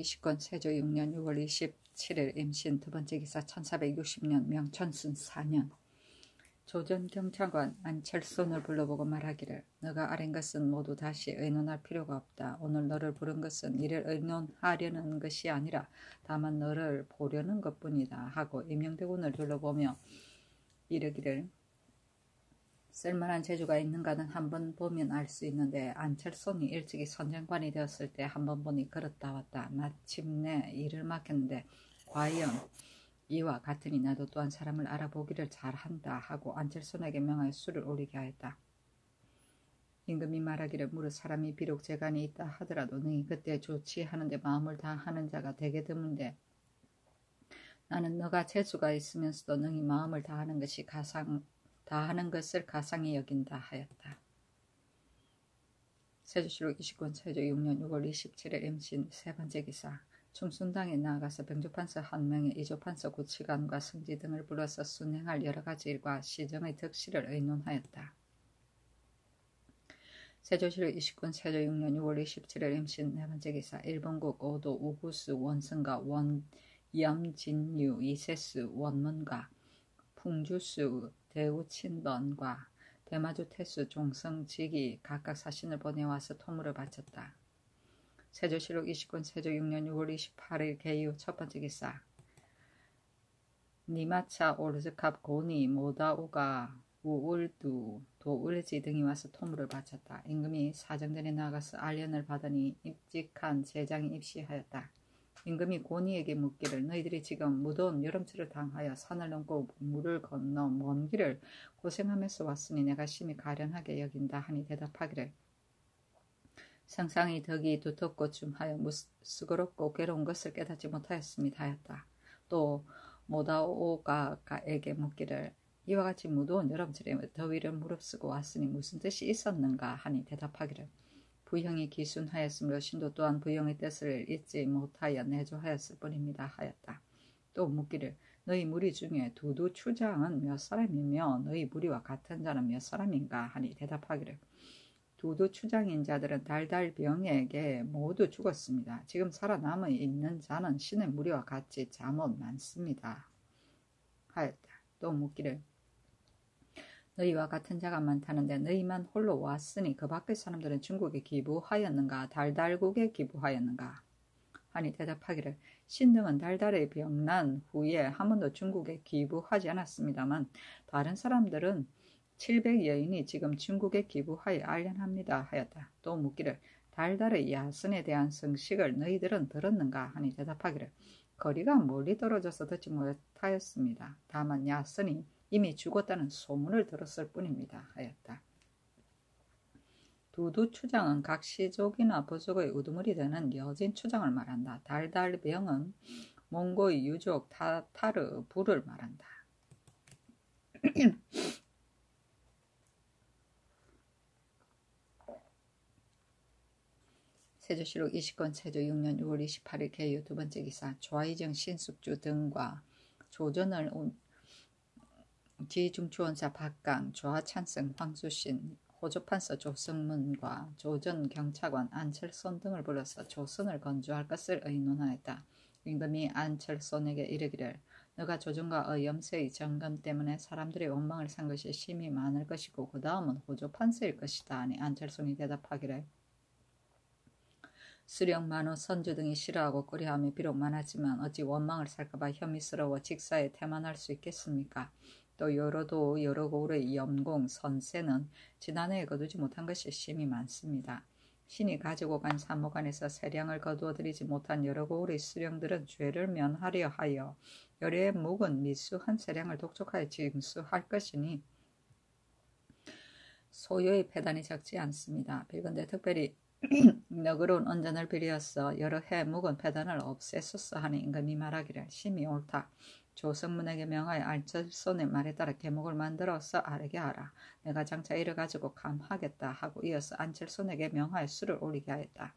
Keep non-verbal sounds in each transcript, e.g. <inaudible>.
이시권 세조 6년 6월 27일 임신 두 번째 기사 1460년 명천순 4년 조전 경찰관 안철손을 불러보고 말하기를 너가 아랜 것은 모두 다시 의논할 필요가 없다. 오늘 너를 부른 것은 이를 의논하려는 것이 아니라 다만 너를 보려는 것뿐이다 하고 임명대군을 둘러보며 이르기를 쓸만한 재주가 있는가는 한번 보면 알 수 있는데 안철손이 일찍이 선장관이 되었을 때 한번 보니 걸었다 왔다. 마침내 일을 맡겼는데 과연 이와 같으니 나도 또한 사람을 알아보기를 잘한다 하고 안철손에게 명하여 술을 올리게 하였다. 임금이 말하기를 무릇 사람이 비록 재간이 있다 하더라도 능히 그때 조치하는데 마음을 다하는 자가 되게 드문데 나는 너가 재수가 있으면서도 능히 마음을 다하는 것이 가상 다 하는 것을 가상히 여긴다 하였다. 세조실록 29권 세조 6년 6월 27일 임신 세 번째 기사 충순당에 나아가서 병조판서 한 명의 이조판서 구치관과 승지 등을 불러서 순행할 여러 가지 일과 시정의 득실을 의논하였다. 세조실록 29권 세조 6년 6월 27일 임신 네 번째 기사 일본국 오도 우구수 원승과 원염진유 이세스 원문과 풍주수 대우친던과 대마주 태수 종성 직이 각각 사신을 보내와서 토물을 바쳤다. 세조실록 29권 세조 6년 6월 28일 개유 첫 번째 기사 니마차 오르즈캅 고니 모다우가 우울두 도울지 등이 와서 토물을 바쳤다. 임금이 사정전에 나가서 알련을 받으니 입직한 제장이 입시하였다. 임금이 고니에게 묻기를 너희들이 지금 무더운 여름철을 당하여 산을 넘고 물을 건너 먼 길을 고생하면서 왔으니 내가 심히 가련하게 여긴다 하니 대답하기를. 상상이 덕이 두텁고 춤하여 무스거롭고 괴로운 것을 깨닫지 못하였습니다. 하였다. 또 모다오가에게 묻기를 이와 같이 무더운 여름철에 더위를 무릅쓰고 왔으니 무슨 뜻이 있었는가 하니 대답하기를 부형이 기순하였으므로 신도 또한 부형의 뜻을 잊지 못하여 내조하였을 뿐입니다 하였다. 또 묻기를 너희 무리 중에 두두 추장은 몇 사람이며 너희 무리와 같은 자는 몇 사람인가 하니 대답하기를 두두 추장인 자들은 달달병에게 모두 죽었습니다. 지금 살아남아 있는 자는 신의 무리와 같이 잠옷 많습니다. 하였다. 또 묻기를 너희와 같은 자가 많다는데 너희만 홀로 왔으니 그 밖의 사람들은 중국에 기부하였는가 달달국에 기부하였는가 하니 대답하기를 신등은 달달의 병난 후에 한 번도 중국에 기부하지 않았습니다만 다른 사람들은 700 여인이 지금 중국에 기부하여 알련합니다 하였다. 또 묻기를 달달의 야선에 대한 성식을 너희들은 들었는가 하니 대답하기를 거리가 멀리 떨어져서 듣지 못하였습니다. 다만 야선이 이미 죽었다는 소문을 들었을 뿐입니다. 하였다. 두두 추장은 각 시족이나 부족의 우두머리 되는 여진 추장을 말한다. 달달병은 몽고의 유족 타타르 부를 말한다. <clears throat> 세조실록 20권 세조 6년 6월 28일 개유 두 번째 기사 조아이정 신숙주 등과 조전을 지중추원사 박강, 조하찬승, 황수신, 호조판서 조승문과 조전 경차관 안철손 등을 불러서 조선을 건조할 것을 의논하였다. 임금이 안철손에게 이르기를 너가 조정과 의염세의 정감 때문에 사람들의 원망을 산 것이 심히 많을 것이고 그 다음은 호조판서일 것이다. 아니 안철손이 대답하기를 수령 만호 선주 등이 싫어하고 꺼려함이 비록 많았지만 어찌 원망을 살까봐 혐의스러워 직사에 태만할 수 있겠습니까? 또 여러도 여러 고울의 염공, 선세는 지난해에 거두지 못한 것이 심히 많습니다. 신이 가지고 간 사목 안에서 세량을 거두어 들이지 못한 여러 고울의 수령들은 죄를 면하려 하여 열의 묵은 미수한 세량을 독촉하여 징수할 것이니 소요의 패단이 적지 않습니다. 빌건대 특별히 <clears throat> 너그러운 언전을 빌려서 여러 해 묵은 패단을 없애소서 하는 임금이 말하기를 심히 옳다. 조성문에게 명하여 안철손의 말에 따라 계목을 만들어서 아르게 하라. 내가 장차 이를 가지고 감하겠다 하고 이어서 안철손에게 명하여 술을 올리게 하였다.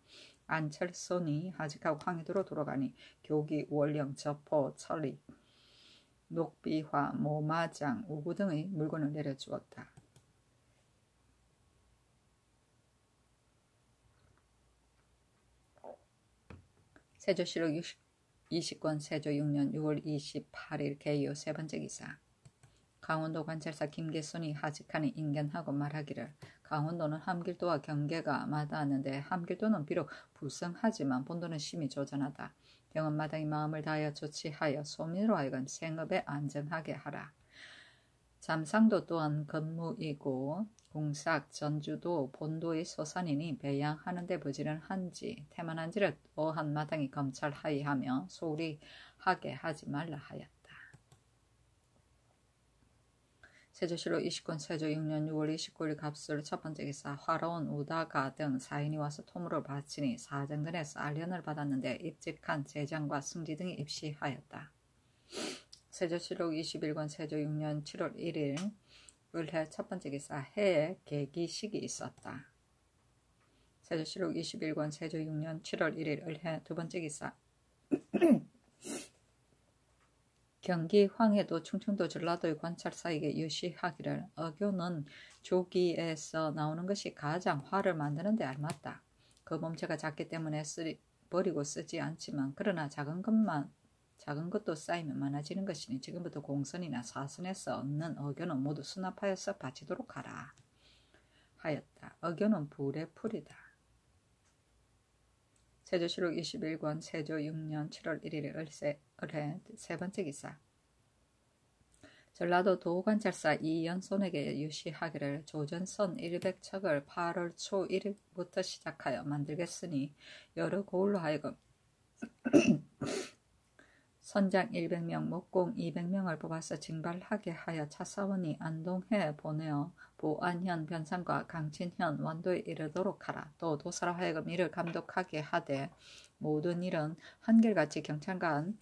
안철손이 하직하고 황희도로 돌아가니 교기, 월령, 저포, 천리, 녹비화, 모마장, 우구 등의 물건을 내려주었다. 세조실록 20권 세조 6년 6월 28일 개요 세 번째 기사 강원도 관찰사 김계순이 하직하니 인견하고 말하기를 강원도는 함길도와 경계가 마다하는데 함길도는 비록 불성하지만 본도는 심히 조전하다. 병원마당이 마음을 다하여 조치하여 소민으로 하여금 생업에 안전하게 하라. 잠상도 또한 근무이고 공삭 전주도 본도의 소산이니 배양하는데 부지런한지 태만한지를 어한 마당이 검찰하이하며 소리 하게 하지 말라 하였다. 세조실록 20권 세조 6년 6월 29일 갑술 첫 번째 기사 화로운 우다가 등 사인이 와서 토물을 바치니 사정전에서 알련을 받았는데 입직한 제장과 승지 등이 입시하였다. 세조실록 21권 세조 6년 7월 1일 을해 첫 번째 기사 해에 계기식이 있었다. 세조실록 21권 세조 6년 7월 1일 을해 두 번째 기사 <clears throat> 경기 황해도 충청도 전라도의 관찰사에게 유시하기를 어교는 조기에서 나오는 것이 가장 활을 만드는 데 알맞다. 그 몸체가 작기 때문에 쓰리, 버리고 쓰지 않지만 그러나 작은 것만 작은 것도 쌓이면 많아지는 것이니 지금부터 공선이나 사선에서 얻는 어교는 모두 수납하여서 바치도록 하라. 하였다. 어교는 부레풀이다. 세조실록 21권 세조 6년 7월 1일 을세, 을해 세 번째 기사 전라도 도관찰사 이연손에게 유시하기를 조전선 100척을 8월 초 1일부터 시작하여 만들겠으니 여러 고을로 하여금 선장 100명, 목공 200명을 뽑아서 징발하게 하여 차사원이 안동해 보내어 보안현 변상과 강진현 완도에 이르도록 하라. 또 도사로 하여금 이를 감독하게 하되 모든 일은 한결같이 경찰관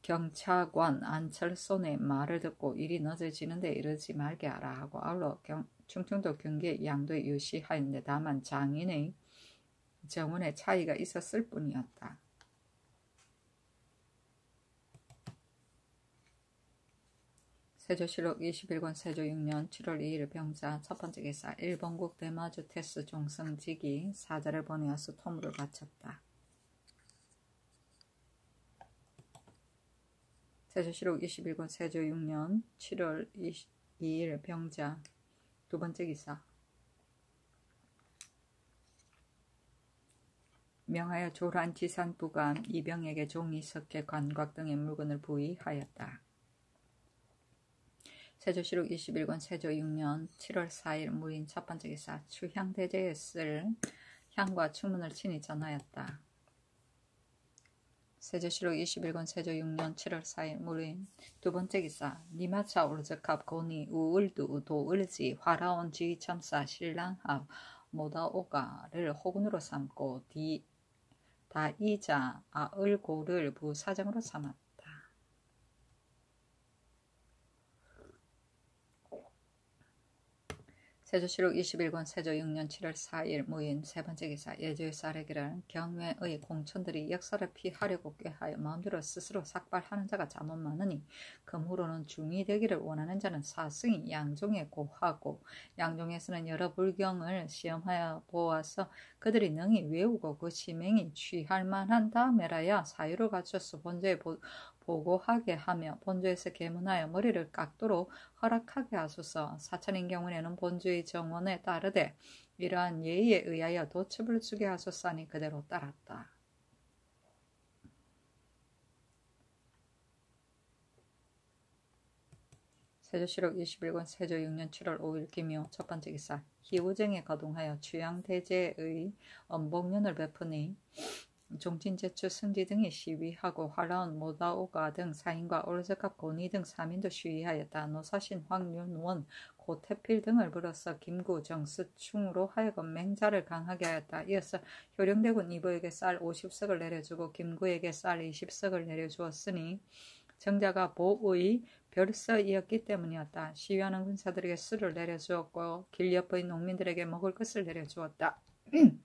경차관 안철손의 말을 듣고 일이 늦어지는데 이르지 말게 하라 하고 아울러 경, 충청도 경계 양도에 유시하였는데 다만 장인의 정원에 차이가 있었을 뿐이었다. 세조실록 21권 세조 6년 7월 2일 병자 첫 번째 기사 일본국 대마주 테스 종성직이 사자를 보내어서 토물을 바쳤다. 세조실록 21권 세조 6년 7월 22일 병자 두 번째 기사 명하여 조란 지산부가 이병에게 종이 석회 관곽 등의 물건을 부의하였다. 세조실록 21권 세조 6년 7월 4일 무인 첫 번째 기사 추향대제에 쓸 향과 추문을 친히 전하였다. 세조실록 21권 세조 6년 7월 4일 무인 두 번째 기사 니마차 오르즈캅 고니 우을두 우도 을지 화라온 지휘첨사 신랑합 모다오가를 호군으로 삼고 디 다이자 아을고를 부사정으로 삼았다. 세조실록 21권 세조 6년 7월 4일 무인 세 번째 기사 예조의 쌀에기를 경외의 공천들이 역사를 피하려고 꾀하여 마음대로 스스로 삭발하는 자가 자못 많으니 그무로는 중이 되기를 원하는 자는 사승이 양종에 고하고 양종에서는 여러 불경을 시험하여 보아서 그들이 능히 외우고 그 시맹이 취할 만한 다음에라야 사유를 갖춰서 본조에 보고하게 하며 본주에서 개문하여 머리를 깎도록 허락하게 하소서. 사천인 경우에는 본주의 정원에 따르되 이러한 예의에 의하여 도첩을 주게 하소서 하니 그대로 따랐다. 세조실록 21권 세조 6년 7월 5일 김효 첫 번째 기사 희우쟁에 거동하여 취양대제의 엄복년을 베푸니 종친제추 승지 등이 시위하고 화라운 모다오가 등 사인과 오르즈캅 고니 등 3인도 시위하였다. 노사신 황윤원 고태필 등을 불러서 김구 정수충으로 하여금 맹자를 강하게 하였다. 이어서 효령대군 이보에게 쌀 50석을 내려주고 김구에게 쌀 20석을 내려주었으니 정자가 보의 별서이었기 때문이었다. 시위하는 군사들에게 술을 내려주었고 길 옆의 농민들에게 먹을 것을 내려주었다. <clears throat>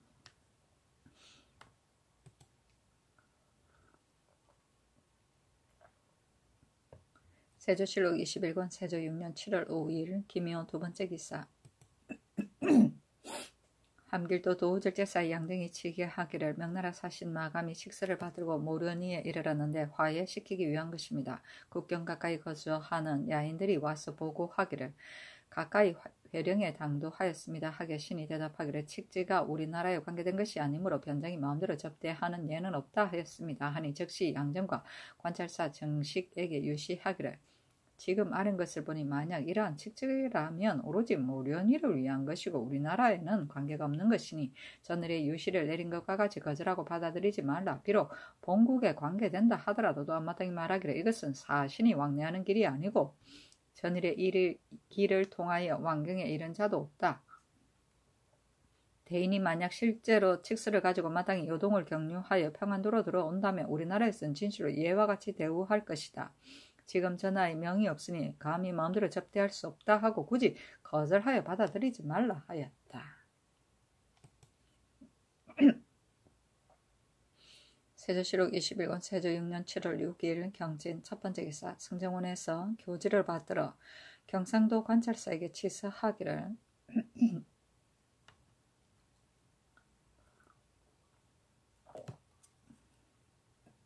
세조실록 21권 세조 6년 7월 5일 김희호 두 번째 기사 <clears throat> 함길도 도우절제사 양등이 치게 하기를 명나라 사신 마감이 식사를 받들고 모르니에 이르렀는데 화해시키기 위한 것입니다. 국경 가까이 거주하는 야인들이 와서 보고 하기를 가까이 회령에 당도하였습니다. 하게 신이 대답하기를 칙지가 우리나라에 관계된 것이 아니므로 변장이 마음대로 접대하는 예는 없다 하였습니다. 하니 즉시 양정과 관찰사 정식에게 유시하기를 지금 아는 것을 보니 만약 이러한 칙칙이라면 오로지 모련이를 위한 것이고 우리나라에는 관계가 없는 것이니 전일의 유시를 내린 것과 같이 거절하고 받아들이지 말라. 비록 본국에 관계된다 하더라도 또 한 마땅히 말하기를 이것은 사신이 왕래하는 길이 아니고 전일의 일을, 길을 통하여 왕경에 이른 자도 없다. 대인이 만약 실제로 칙수를 가지고 마땅히 요동을 경유하여 평안도로 들어온다면 우리나라에서는 진실로 예와 같이 대우할 것이다. 지금 전하의 명이 없으니 감히 마음대로 접대할 수 없다 하고 굳이 거절하여 받아들이지 말라 하였다. <clears throat> 세조시록 21권 세조 6년 7월 6일 경진 첫 번째 기사 승정원에서 교지를 받들어 경상도 관찰사에게 치서하기를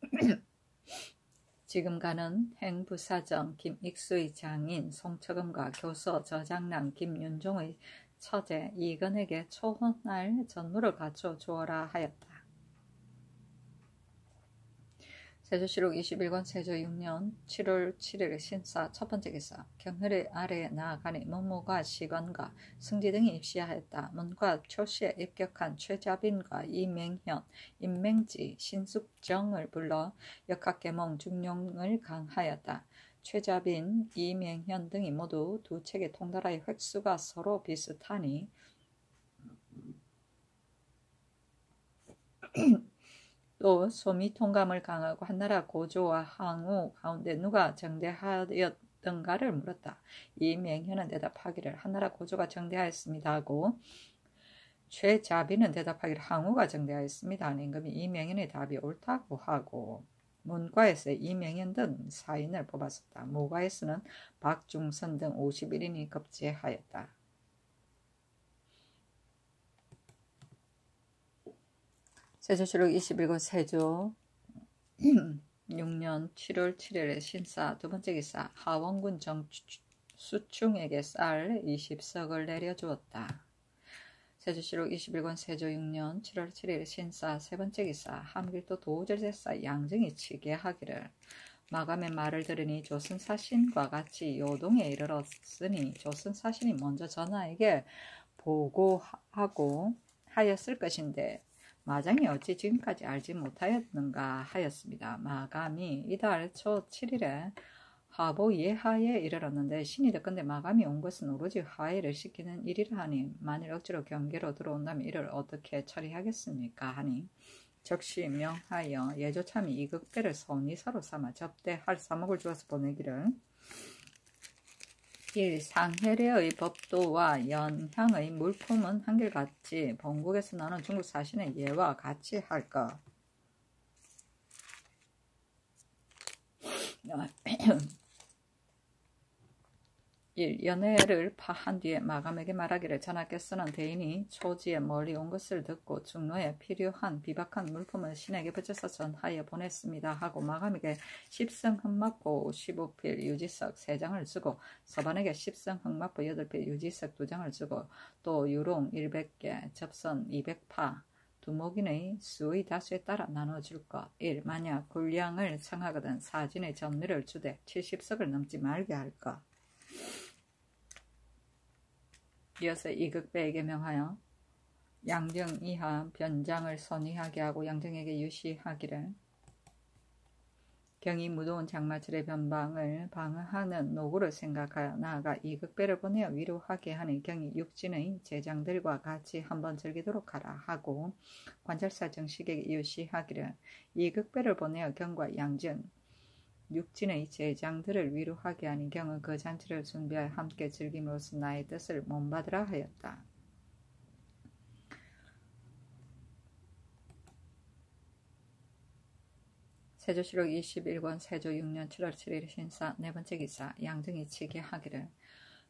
<clears throat> 지금 가는 행부사정 김익수의 장인 송처금과 교서 저장남 김윤종의 처제 이건에게 초혼날 전무를 갖춰 주어라 하였다. 세조시록 21권 세조 6년 7월 7일 신사 첫 번째 기사 경혈의 아래에 나아가니 문무과 시건과 승지 등이 입시하였다. 문과 초시에 입격한 최자빈과 이맹현, 임맹지, 신숙정을 불러 역학계몽 중용을 강하였다. 최자빈, 이맹현 등이 모두 두 책의 통달하의 획수가 서로 비슷하니 <clears throat> 또 소미 통감을 강하고 한나라 고조와 항우 가운데 누가 정대하였던가를 물었다. 이 맹현은 대답하기를 한나라 고조가 정대하였습니다 하고 최자비는 대답하기를 항우가 정대하였습니다 하는 임금이 이명현의 답이 옳다고 하고 문과에서 이명현 등 사인을 뽑았었다. 무과에서는 박중선 등 51인이 급제하였다. 세조시록 21권 세조 6년 7월 7일에 신사 두 번째 기사 하원군 정 수충에게 쌀 20석을 내려주었다. 세조시록 21권 세조 6년 7월 7일 신사 세 번째 기사 함길도 도우절제사 양정이 치게 하기를 마감의 말을 들으니 조선 사신과 같이 요동에 이르렀으니 조선 사신이 먼저 전하에게 보고하고 하였을 것인데 마장이 어찌 지금까지 알지 못하였는가 하였습니다. 마감이 이달 초 7일에 하보 예하에 이르렀는데 신이 듣건데 마감이 온 것은 오로지 화해를 시키는 일이라 하니 만일 억지로 경계로 들어온다면 이를 어떻게 처리하겠습니까 하니 적시 명하여 예조참이 이극배를 선의사로 삼아 접대 할 사목을 주어서 보내기를 1. 상해례의 법도와 연향의 물품은 한결같이 본국에서 나는 중국 사신의 예와 같이 할까? <clears throat> <clears throat> 1. 연애를 파한 뒤에 마감에게 말하기를 전하께서는 대인이 초지에 멀리 온 것을 듣고 중로에 필요한 비박한 물품을 신에게 붙여서 전하여 보냈습니다. 하고 마감에게 10승 흑마포 15필 유지석 3장을 주고 서반에게 10승 흑마포 8필 유지석 2장을 주고 또 유롱 100개, 접선 200파, 두목인의 수의 다수에 따라 나눠줄 것. 1. 만약 군량을 청하거든 사진의 전미를 주되 70석을 넘지 말게 할 것. 이어서 이극배에게 명하여 양정 이하 변장을 선의하게 하고 양정에게 유시하기를 경이 무더운 장마철의 변방을 방어하는 노고를 생각하여 나아가 이극배를 보내어 위로하게 하니 경이 육진의 제장들과 같이 한번 즐기도록 하라 하고 관찰사 정식에게 유시하기를 이극배를 보내어 경과 양정 육진의 제장들을 위로하게 하는 경우 그 잔치를 준비하여 함께 즐김으로써 나의 뜻을 몸받으라 하였다. 세조시록 21권 세조 6년 7월 7일 신사 네 번째 기사 양등이 치게 하기를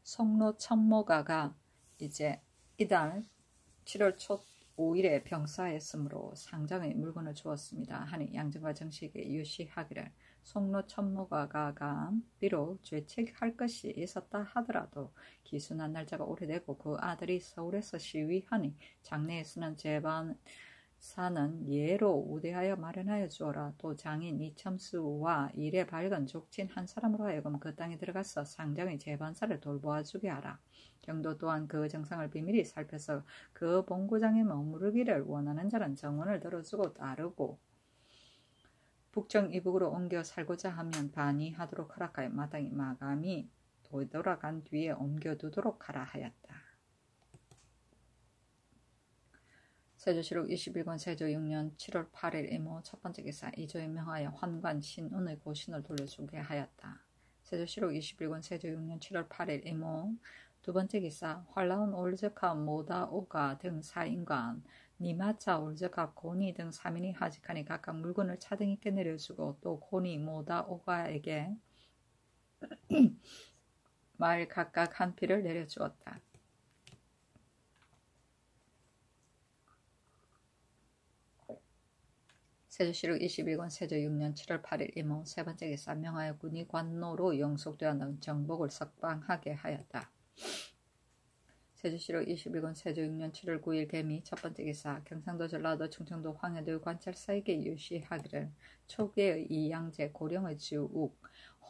송로 천모가가 이제 이달 7월 초 5일에 병사했으므로 상장의 물건을 주었습니다. 하니 양정과 정식에 유시하기를 송로 천모가가 비록 죄책할 것이 있었다 하더라도 기순한 날짜가 오래되고 그 아들이 서울에서 시위하니 장래에서는 재반 사는 예로 우대하여 마련하여 주어라. 또 장인 이첨수와 일에 밝은 족친 한 사람으로 하여금 그 땅에 들어가서 상장의 재반사를 돌보아 주게 하라. 경도 또한 그 정상을 비밀히 살펴서 그 본고장에 머무르기를 원하는 자는 정원을 들어주고 따르고 북청 이북으로 옮겨 살고자 하면 반이하도록 하락하여 마땅히 마감이 돌아간 뒤에 옮겨두도록 하라 하였다. 세조실록 21권 세조 6년 7월 8일 이모 첫 번째 기사 이조에 명하여 환관 신운의 고신을 돌려주게 하였다. 세조실록 21권 세조 6년 7월 8일 이모 두 번째 기사 활라운 올즈카 모다오가 등 사인관 니마차 올즈카 고니 등 3인이 하직하니 각각 물건을 차등 있게 내려주고 또 고니 모다 오가에게 말 <clears throat> 각각 한 피를 내려주었다. 세조실록 21권 세조 6년 7월 8일 이모 세 번째 기사 명하여 군이 관노로 영속되었는 정복을 석방하게 하였다. 세조실록 21권 세조 6년 7월 9일 개미 첫 번째 기사 경상도 전라도 충청도 황해도 관찰사에게 유시하기를 초기의 이양제 고령의 주욱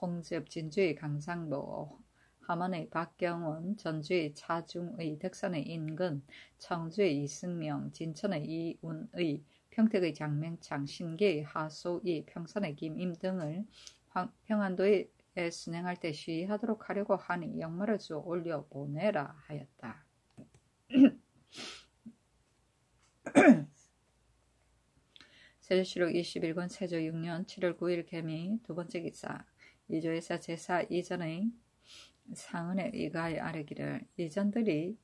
홍즙 진주의 강상보 함원의 박경원 전주의 차중의 덕산의 인근 청주의 이승명 진천의 이운의 평택의 장명창, 신계의 하소이, 평산의 김임 등을 평안도에 순행할 때 시위하도록 하려고 하니 영마를 주 올려 보내라 하였다. <clears throat> 세조실록 21권 세조 6년 7월 9일 개미 두 번째 기사 이조에서 제사 이전의 상은에 의가하여 아뢰기를 이전들이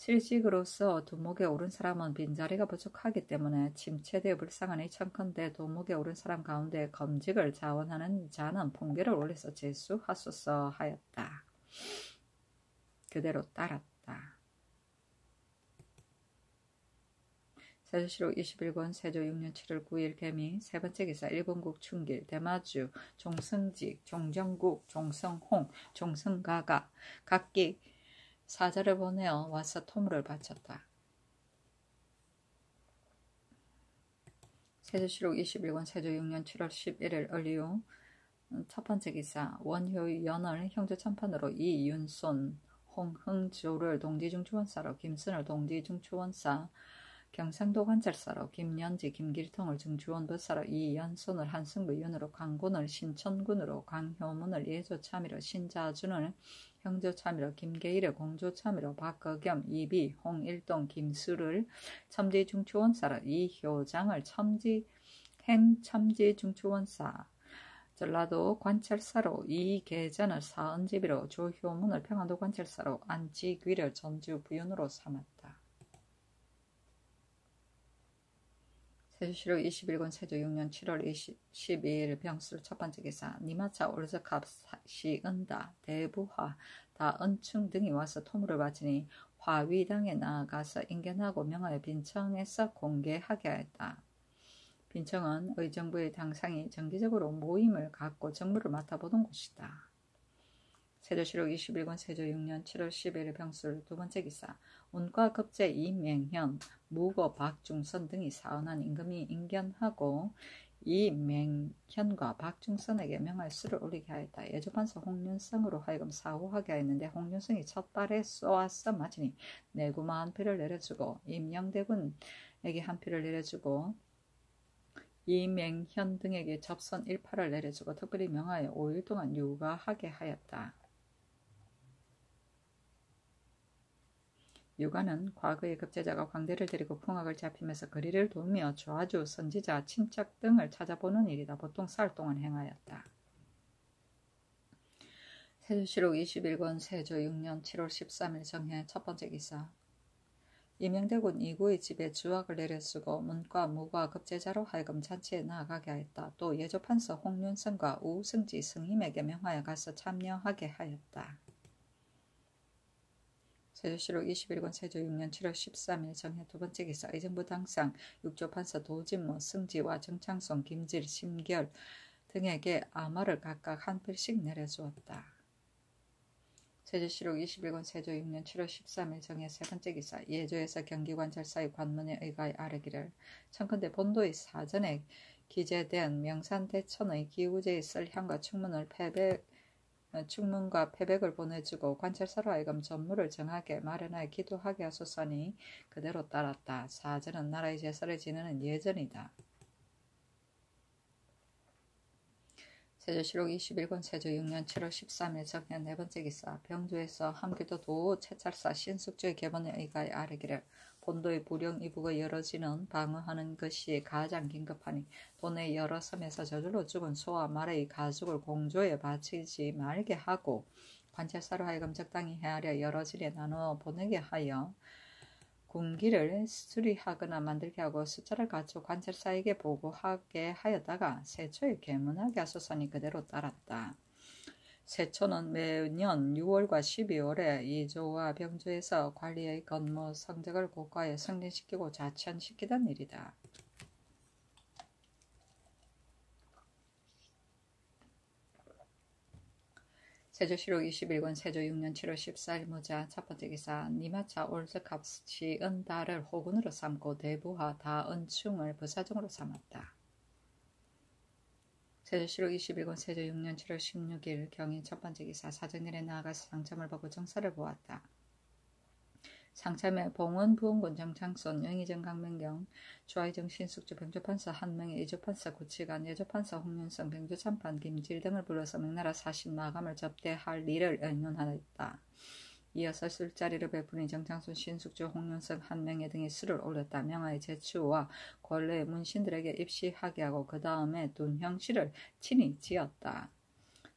실직으로서 두목에 오른 사람은 빈자리가 부족하기 때문에 침체되어 불쌍하니 청컨대 두목에 오른 사람 가운데 검직을 자원하는 자는 봉계를 올려서 제수하소서 하였다. 그대로 따랐다. 세조실록 21권 세조 6년 7월 9일 개미 세 번째 기사 일본국 충길 대마주 종성직 종정국 종성홍 종성가가 각기 사자를 보내어 와서 토물을 바쳤다. 세조실록 21권 세조 6년 7월 11일 얼리우 첫 번째 기사 원효의 연을 형제 참판으로 이윤손 홍흥조를 동지중추원사로 김순을 동지중추원사 경상도 관찰사로 김연지 김길통을 중주원도사로 이연손을 한승부윤으로 강군을 신천군으로 강효문을 예조참이로 신자준을 형조참이로 김계일을 공조참이로 박거겸 이비 홍일동 김수를 첨지중추원사로 이효장을 첨지 행 첨지중추원사 전라도 관찰사로 이계전을 사은집이로 조효문을 평안도 관찰사로 안지귀를 전주 부윤으로 삼았다. 세조실록 21권 세조 6년 7월 22일 병술 첫 번째 기사 니마차 올즈캅 시은다 대부화 다 은충 등이 와서 토물을 바치니 화위당에 나아가서 인견하고 명하여 빈청에서 공개하게 하였다. 빈청은 의정부의 당상이 정기적으로 모임을 갖고 정무를 맡아보던 곳이다. 세조실록 21권 세조 6년 7월 11일 병술 두 번째 기사 운과 급제 이맹현, 무고 박중선 등이 사언한 임금이 인견하고 이 맹현과 박중선에게 명할 수를 올리게 하였다. 예조판서 홍윤성으로 하여금 사후하게 하였는데 홍윤성이 첫 발에 쏘아서 맞으니 내구마 한 표를 내려주고 임영대군에게 한 표를 내려주고 이맹현 등에게 접선 1파를 내려주고 특별히 명하여 5일 동안 육아하게 하였다. 유가는 과거의 급제자가 광대를 데리고 풍악을 잡히면서 거리를 돌며 좌주, 선지자, 친척 등을 찾아보는 일이다. 보통 살 동안 행하였다. 세조실록 21권 세조 6년 7월 13일 정해 첫 번째 기사 이명대군 이구의 집에 주악을 내려쓰고 문과 무과 급제자로 하여금 잔치에 나아가게 하였다. 또 예조판서 홍윤성과 우승지 승임에게 명하여 가서 참여하게 하였다. 세조실록 21권 세조 6년 7월 13일 정해 두 번째 기사 의정부 당상 육조 판사 도진모 승지와 정창송 김질 심결 등에게 암호를 각각 한 필씩 내려주었다. 세조실록 21권 세조 6년 7월 13일 정해 세 번째 기사 예조에서 경기관찰 사이 관문에 의가에 아르기를 청컨대 본도의 사전에 기재된 명산 대천의 기우제의 썰향과 충문을 패배 충문과 패백을 보내주고 관찰사로 하여금 전무를 정하게 마련하여 기도하게 하소서니 그대로 따랐다. 사전은 나라의 제사를 지내는 예전이다. 세조실록 21권 세조 6년 7월 13일 정년 네 번째 기사 병조에서 함기도 도 채찰사 신숙주의 개본에 의가에 아르기를 본도의 불령 이북의 열어지는 방어하는 것이 가장 긴급하니 도내 여러 섬에서 저절로 죽은 소와 말의 가죽을 공조에 바치지 말게 하고 관찰사로 하여금 적당히 헤아려 여러 질에 나누어 보내게 하여 군기를 수리하거나 만들게 하고 숫자를 갖추어 관찰사에게 보고하게 하였다가 세초에 개문하게 하소서니 그대로 따랐다. 세초는 매년 6월과 12월에 이조와 병조에서 관리의 건모 성적을 고가에 승진시키고 자천시키던 일이다. 세조실록 21권 세조 6년 7월 14일 모자 첫 번째 기사 니마차 올스캅시 은달을 호군으로 삼고 대부하 다은충을 부사종으로 삼았다. 세조실록 21권 세조 6년 7월 16일 경인 첫 번째 기사 사정일에 나아가서 상점을 보고 정사를 보았다. 상참에 봉원 부원군 정창선 영의정 강명경 주아이정 신숙주 병조판사 한명의 이조판사 구치관 예조판사 홍윤성 병조참판 김질 등을 불러서 명나라 사신 마감을 접대할 일을 의논하였다. 이어서 술자리를 베푸니 정창순, 신숙주, 홍윤석, 한명회 등이 술을 올렸다. 명화의 제추와 권례의 문신들에게 입시하게 하고 그 다음에 둔형 씨를 친히 지었다.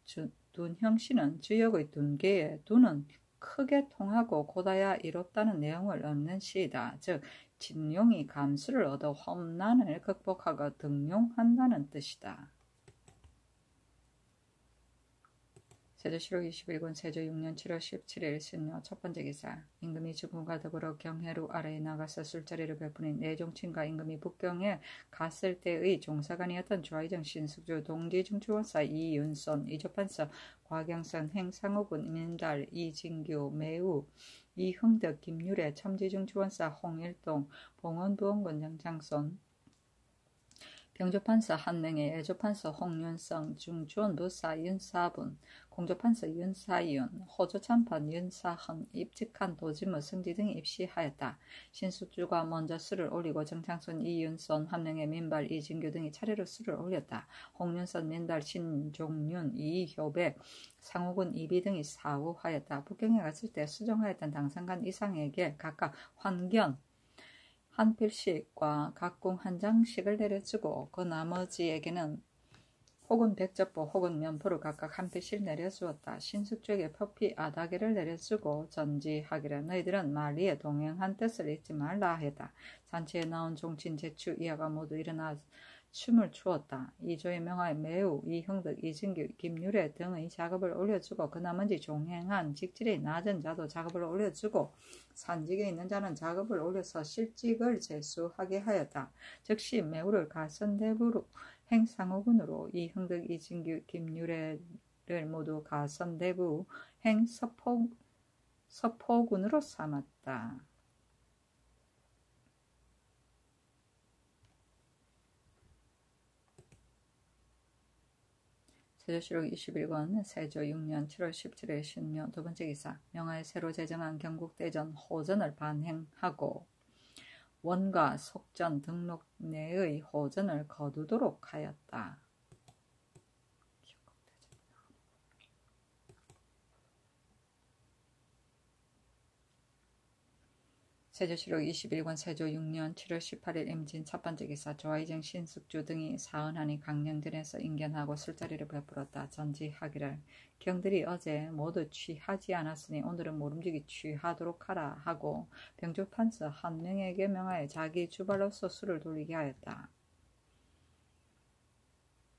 주, 둔형 씨는 주역의 둔계에 둔은 크게 통하고 고다야 이롭다는 내용을 얻는 시이다. 즉 진용이 감수를 얻어 험난을 극복하고 등용한다는 뜻이다. 세조실록 21권 세조 6년 7월 17일 신녀 첫 번째 기사. 임금이 죽음과 더불어 경해루 아래에 나가서 술자리를 베푸는 내종친과 임금이 북경에 갔을 때의 종사관이었던 좌이정 신숙주 동지중추원사 이윤선 이조판사 과경선 행상호군 민달 이진규 매우 이흥덕 김유래 첨지중추원사 홍일동 봉원부원군 장창선 병조판사 한명의 애조판사 홍윤성, 중주원부사 윤사분, 공조판사 윤사윤, 호조참판 윤사헌, 입직한 도지무 승지 등이 입시하였다. 신숙주가 먼저 술을 올리고 정창순, 이윤선, 한명의 민발, 이진규 등이 차례로 술을 올렸다. 홍윤선, 민달, 신종윤, 이효백, 상호군, 이비 등이 사후하였다. 북경에 갔을 때 수정하였던 당상관 이상에게 각각 환견, 한 필씩과 각공 한 장씩을 내려주고 그 나머지에게는 혹은 백접보 혹은 면포를 각각 한 필씩 내려주었다. 신숙주에게 퍼피 아다게를 내려주고 전지하기를 너희들은 말리에 동행한 뜻을 잊지 말라 했다. 잔치에 나온 종친 제추 이하가 모두 일어나 춤을 추었다. 이조의 명하에 매우 이형득, 이진규, 김유래 등의 작업을 올려주고 그 나머지 종행한 직질이 낮은 자도 작업을 올려주고 산직에 있는 자는 작업을 올려서 실직을 제수하게 하였다. 즉시 매우를 가선대부로 행상호군으로 이형득, 이진규, 김유래를 모두 가선대부 행서포 서포군으로 삼았다. 세조실록 21권 세조 6년 7월 17일 신묘 두 번째 기사 명하에 새로 제정한 경국대전 호전을 반행하고 원과 속전 등록 내의 호전을 거두도록 하였다. 세조실록 21권 세조 6년 7월 18일 임진 첫 번째 기사 조아이정 신숙주 등이 사은하니 강령전에서 인견하고 술자리를 베풀었다. 전지하기를 경들이 어제 모두 취하지 않았으니 오늘은 모름지기 취하도록 하라 하고 병조판서 한 명에게 명하여 자기 주발로서 술을 돌리게 하였다.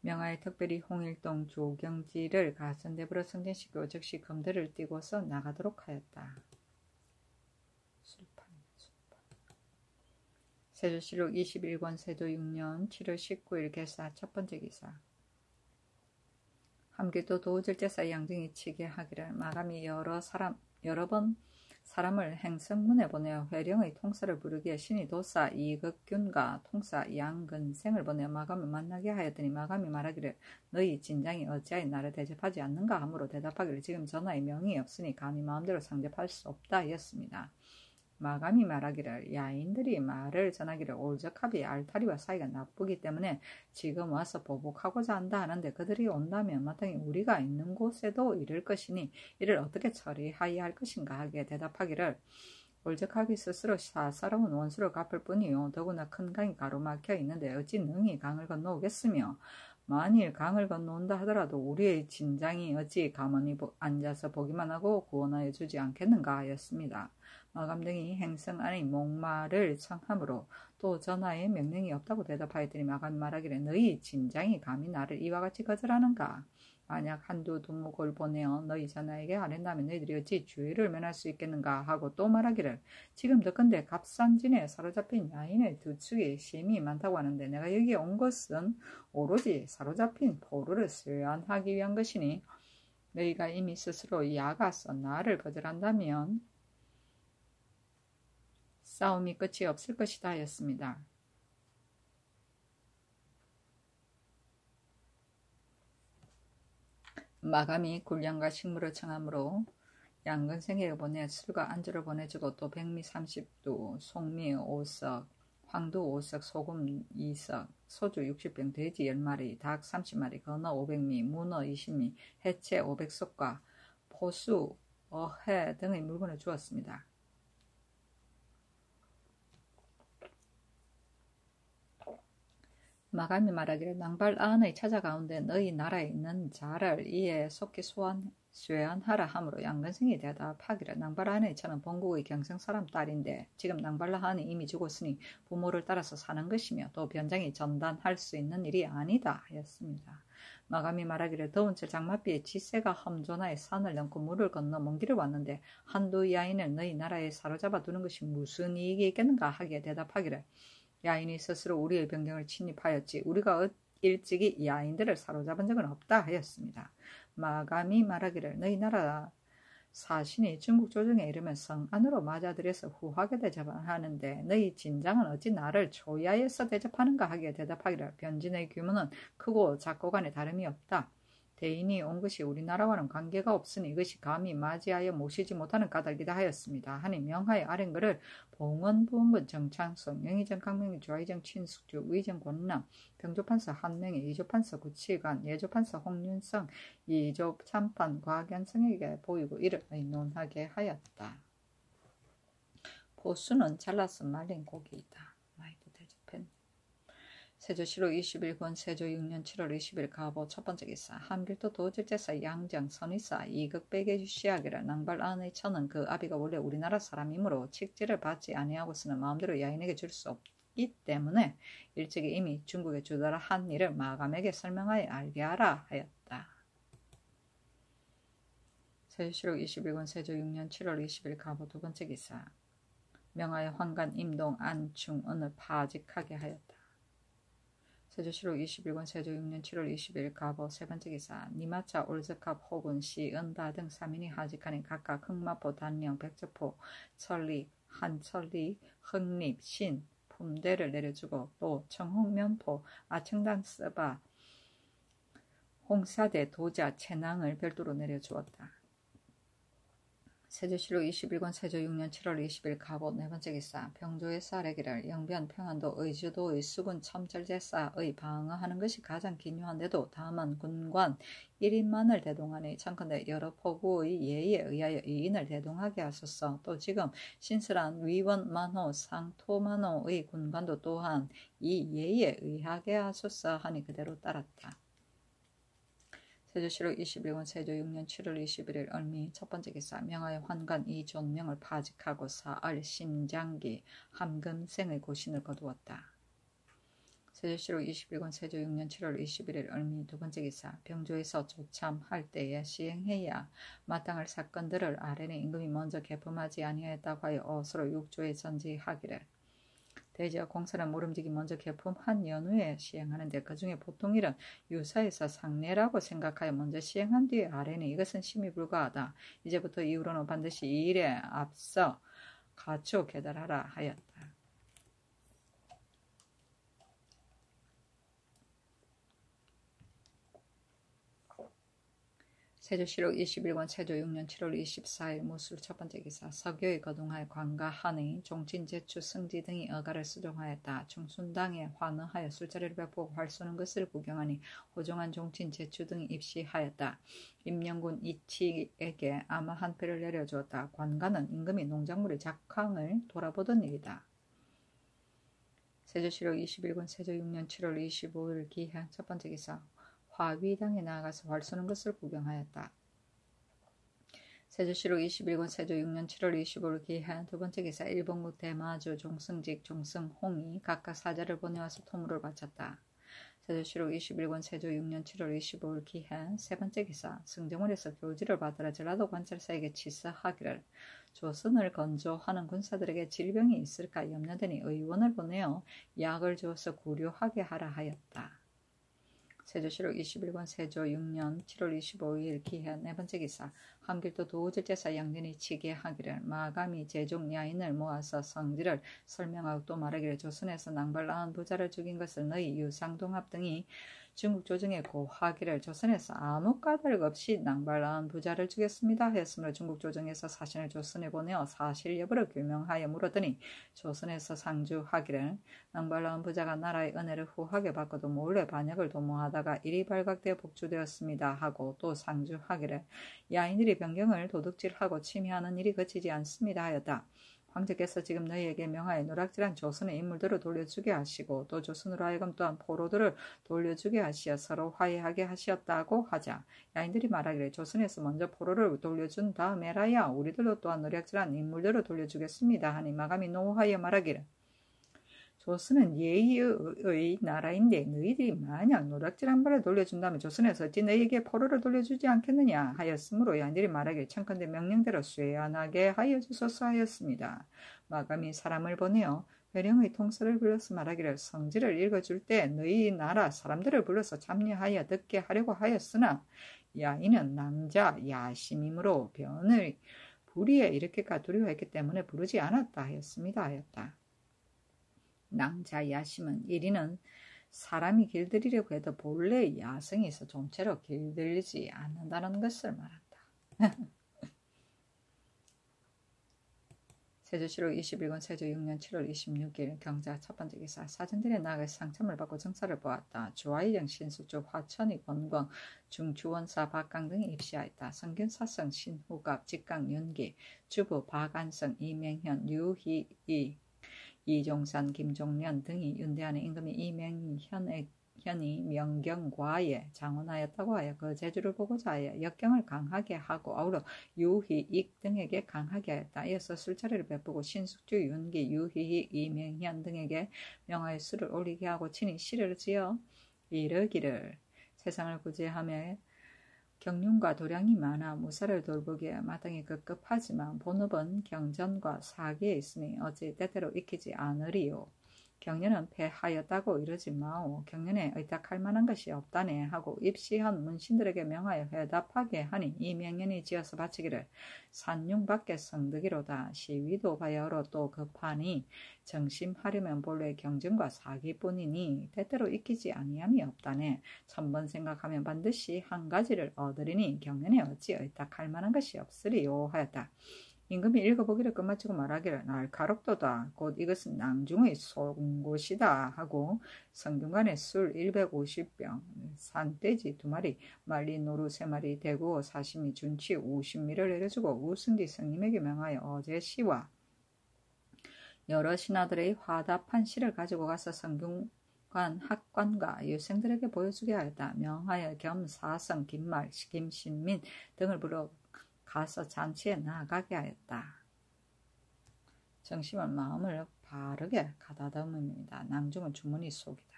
명하에 특별히 홍일동 조경지를 가선대부로 승진시키고 즉시 검대를 띄고서 나가도록 하였다. 세조실록 21권 세조 6년 7월 19일 개사 첫 번째 기사 함께도 도질제사 양증이 치게 하기를 마감이 여러 사람 여러 번 사람을 행성문에 보내어 회령의 통사를 부르기에 신이 도사 이극균과 통사 양근생을 보내어 마감을 만나게 하였더니 마감이 말하기를 너희 진장이 어찌하여 나를 대접하지 않는가 하므로 대답하기를 지금 전하의 명이 없으니 감히 마음대로 상접할 수 없다 하였습니다. 마감이 말하기를 야인들이 말을 전하기를 올적합이 알타리와 사이가 나쁘기 때문에 지금 와서 보복하고자 한다 하는데 그들이 온다면 마땅히 우리가 있는 곳에도 이를 것이니 이를 어떻게 처리하여야 할 것인가 하기에 대답하기를 올적합이 스스로 사사로운 원수를 갚을 뿐이요 더구나 큰 강이 가로막혀 있는데 어찌 능히 강을 건너오겠으며 만일 강을 건너온다 하더라도 우리의 진장이 어찌 가만히 앉아서 보기만 하고 구원하여 주지 않겠는가 하였습니다. 마감 등이 행성 안의 목마를 청함으로 또 전하의 명령이 없다고 대답하였더니 마감이 말하기를 너희 진장이 감히 나를 이와 같이 거절하는가? 만약 한두 두목을 보내어 너희 전하에게 아랜다면 너희들이 어찌 주의를 면할 수 있겠는가 하고 또 말하기를 지금 듣건대 갑산진에 사로잡힌 야인의 두 축이 심이 많다고 하는데 내가 여기에 온 것은 오로지 사로잡힌 포로를 수련하기 위한 것이니 너희가 이미 스스로 야가서 나를 거절한다면 싸움이 끝이 없을 것이다 하였습니다. 마감이 군량과 식물을 청함으로 양근생에게 보내 술과 안주를 보내주고 또 백미 30두, 송미 5석, 황두 5석, 소금 2석, 소주 60병, 돼지 10마리, 닭 30마리, 건어 500미, 문어 20미, 해체 500석과 포수, 어해 등의 물건을 주었습니다. 마감이 말하기를 낭발 안의 찾아 가운데 너희 나라에 있는 자를 이에 속히 소환, 쇠안하라 함으로 양근생이 대답하기를 낭발 안의 저는 본국의 경성 사람 딸인데 지금 한이 이미 죽었으니 부모를 따라서 사는 것이며 또 변장이 전단할 수 있는 일이 아니다 하였습니다. 마감이 말하기를 더운 철 장마비에 지새가 험존하에 산을 넘고 물을 건너 먼 길을 왔는데 한두 야인을 너희 나라에 사로잡아 두는 것이 무슨 이익이 있겠는가 하기에 대답하기를 야인이 스스로 우리의 변경을 침입하였지 우리가 일찍이 야인들을 사로잡은 적은 없다 하였습니다. 마감이 말하기를 너희 나라 사신이 중국 조정에 이르면 성 안으로 맞아들여서 후하게 대접하는데 너희 진장은 어찌 나를 조야에서 대접하는가 하기에 대답하기를 변진의 규모는 크고 작고 간에 다름이 없다. 대인이 온 것이 우리나라와는 관계가 없으니 이것이 감히 맞이하여 모시지 못하는 까닭이다 하였습니다. 하니 명하여 아랭글을 봉원, 부원군, 정창성, 영의정, 강명의 조이정, 친숙주, 의정, 권남, 병조판서 한명의 이조판서 구치관, 예조판서 홍윤성, 이조 참판, 과견성에게 보이고 이를 의논하게 하였다. 보수는 잘라서 말린 고기이다. 세조시로 21권 세조 6년 7월 20일 가보 첫 번째 기사 한길도 도질제사 양장 선의사 이극백의 시하기를 낭발 안의 천은 그 아비가 원래 우리나라 사람이므로 칙지를 받지 아니하고서는 마음대로 야인에게 줄 수 없기 때문에 일찍이 이미 중국에 주더라 한 일을 마감에게 설명하여 알게 하라 하였다. 세조시록 21권 세조 6년 7월 20일 가보 두 번째 기사 명하여 황간 임동 안충 은을 파직하게 하였다. 세조시록 21권 세조 6년 7월 20일 가보 세 번째 기사 니마차 올즈캅 혹은 시 은다 등 3인이 하직하니 각각 흑마포 단령 백조포 천리 한천리 흑립 신 품대를 내려주고 또 청홍면포 아청당 쓰바 홍사대 도자 채낭을 별도로 내려주었다. 세조실록 21권 세조 6년 7월 20일 갑옷 네 번째 기사 병조의 쌀에기를 영변 평안도 의주도의 수군 첨철제사의 방어하는 것이 가장 기묘한데도 다만 군관 1인만을 대동하니 참컨대 여러 포구의 예의에 의하여 2인을 대동하게 하소서 또 지금 신설한 위원 만호 상토 만호의 군관도 또한 이 예의에 의하게 하소서 하니 그대로 따랐다. 세조실록 21권 세조 6년 7월 21일 얼미 첫 번째 기사 명하여 환관 이존명을 파직하고 사알 심장기 함금생의 고신을 거두었다. 세조실록 21권 세조 6년 7월 21일 얼미 두 번째 기사 병조에서 조참할 때에 시행해야 마땅할 사건들을 아래는 임금이 먼저 개품하지 아니하였다고 하여 어서로 육조에 전지하기를 대지와 공사는 모름지기 먼저 개품한 연후에 시행하는데 그 중에 보통 일은 유사해서 상례라고 생각하여 먼저 시행한 뒤에 아래는 이것은 심히 불가하다. 이제부터 이후로는 반드시 이 일에 앞서 가초 계달하라 하였다. 세조실록 21권 세조 6년 7월 24일 무술 첫 번째 기사 서교의 거동하여 관가하니 종친제추 승지 등이 어가를 수종하였다. 중순당에 환호하여 술자리를 베푸고 활 쏘는 것을 구경하니 호종한 종친제추 등이 입시하였다. 임영군 이치에게 아마 한 패를 내려주었다. 관가는 임금이 농작물의 작황을 돌아보던 일이다. 세조실록 21권 세조 6년 7월 25일 기해 첫 번째 기사 화위당에 나아가서 활 쏘는 것을 구경하였다. 세조실록 21권 세조 6년 7월 25일 기한 두 번째 기사 일본국 대마주 종승직 종승홍이 각각 사자를 보내와서 통물을 바쳤다. 세조실록 21권 세조 6년 7월 25일 기한 세 번째 기사 승정원에서 교지를 받으라 전라도 관찰사에게 치사하기를 조선을 건조하는 군사들에게 질병이 있을까 염려되니 의원을 보내어 약을 주어서 구류하게 하라 하였다. 세조실록 21권 세조 6년 7월 25일 기해 네 번째 기사. 함길도 도우질제사 양전이 치게 하기를 마감이 제종 야인을 모아서 성질을 설명하고 또 말하기를 조선에서 낭발나한 부자를 죽인 것을 너희 유상동합 등이 중국 조정에 고하기를 조선에서 아무 까닭 없이 낭발나한 부자를 주겠습니다 하였으므로 중국 조정에서 사신을 조선에 보내어 사실 여부를 규명하여 물었더니 조선에서 상주하기를 낭발나한 부자가 나라의 은혜를 후하게 받고도 몰래 반역을 도모하다가 일이 발각되어 복주되었습니다 하고 또 상주하기를 야인들이 변경을 도둑질하고 침해하는 일이 그치지 않습니다 하였다. 황제께서 지금 너희에게 명하여 노락질한 조선의 인물들을 돌려주게 하시고 또 조선으로 하여금 또한 포로들을 돌려주게 하시어 서로 화해하게 하시었다고 하자. 야인들이 말하기를 조선에서 먼저 포로를 돌려준 다음에라야 우리들도 또한 노력질한 인물들을 돌려주겠습니다 하니 마감이 노하여 말하기를 조선은 예의의 나라인데 너희들이 만약 노략질 한 발을 돌려준다면 조선에서 어찌 너희에게 포로를 돌려주지 않겠느냐 하였으므로 야인들이 말하길 청컨대 명령대로 쇠안하게 하여 주소서 하였습니다. 마감이 사람을 보내어 회령의 통서를 불러서 말하기를 성질을 읽어줄 때 너희 나라 사람들을 불러서 참여하여 듣게 하려고 하였으나 야인은 낭자 야심이므로 변을 불의에 이렇게까 두려워했기 때문에 부르지 않았다 하였습니다 하였다. 낭자 야심은 1위는 사람이 길들이려고 해도 본래 있어 좀처럼 길들이지 않는다는 것을 말한다. <laughs> 세조실록 21권 세조 6년 7월 26일 경자 첫 번째 기사 사전들의 나가 상첨을 받고 정사를 보았다. 주화이령 신수주 화천이 권광 중주원사 박강 등이 입시하였다. 성균사성 신후갑 직강 윤기 주부 박안성 이명현 유희이 이종산, 김종련 등이 윤대하는 임금이 이명현의 현이 명경과에 장원하였다고 하여 그 제주를 보고자 하여 역경을 강하게 하고 아우러 유희익 등에게 강하게 하였다. 이어서 술자리를 베푸고 신숙주, 윤기, 유희익, 이명현 등에게 명하여 술을 올리게 하고 친히 시를 지어 이르기를 세상을 구제하며 경륜과 도량이 많아 무사를 돌보기에 마땅히 급급하지만 본업은 경전과 사기에 있으니 어찌 때때로 익히지 않으리요. 경련은 패하였다고 이러지 마오. 경련에 의탁할 만한 것이 없다네 하고 입시한 문신들에게 명하여 회답하게 하니 이 명령이 지어서 바치기를 산용 밖에 성득이로다. 시위도 바야로 또 급하니 정심하려면 본래 경전과 사기뿐이니 때때로 익히지 아니함이 없다네. 천번 생각하면 반드시 한 가지를 얻으리니 경련에 어찌 의탁할 만한 것이 없으리요 하였다. 임금이 읽어보기를 끝마치고 말하기를 날카롭도다. 곧 이것은 낭중의 송곳이다 하고 성균관에 술 150병, 산돼지 두 마리, 말린 노루 세 마리, 대구 사시미 준치 50미를 내려주고 우승기 성님에게 명하여 어제 시와 여러 신하들의 화답한 시를 가지고 가서 성균 관 학관과 유생들에게 보여주게 하였다. 명하여 겸 사성, 김말, 김신민 등을 불러 가서 잔치에 나가게 하였다. 정심은 마음을 바르게 가다듬습니다. 낭중은 주머니 속이다.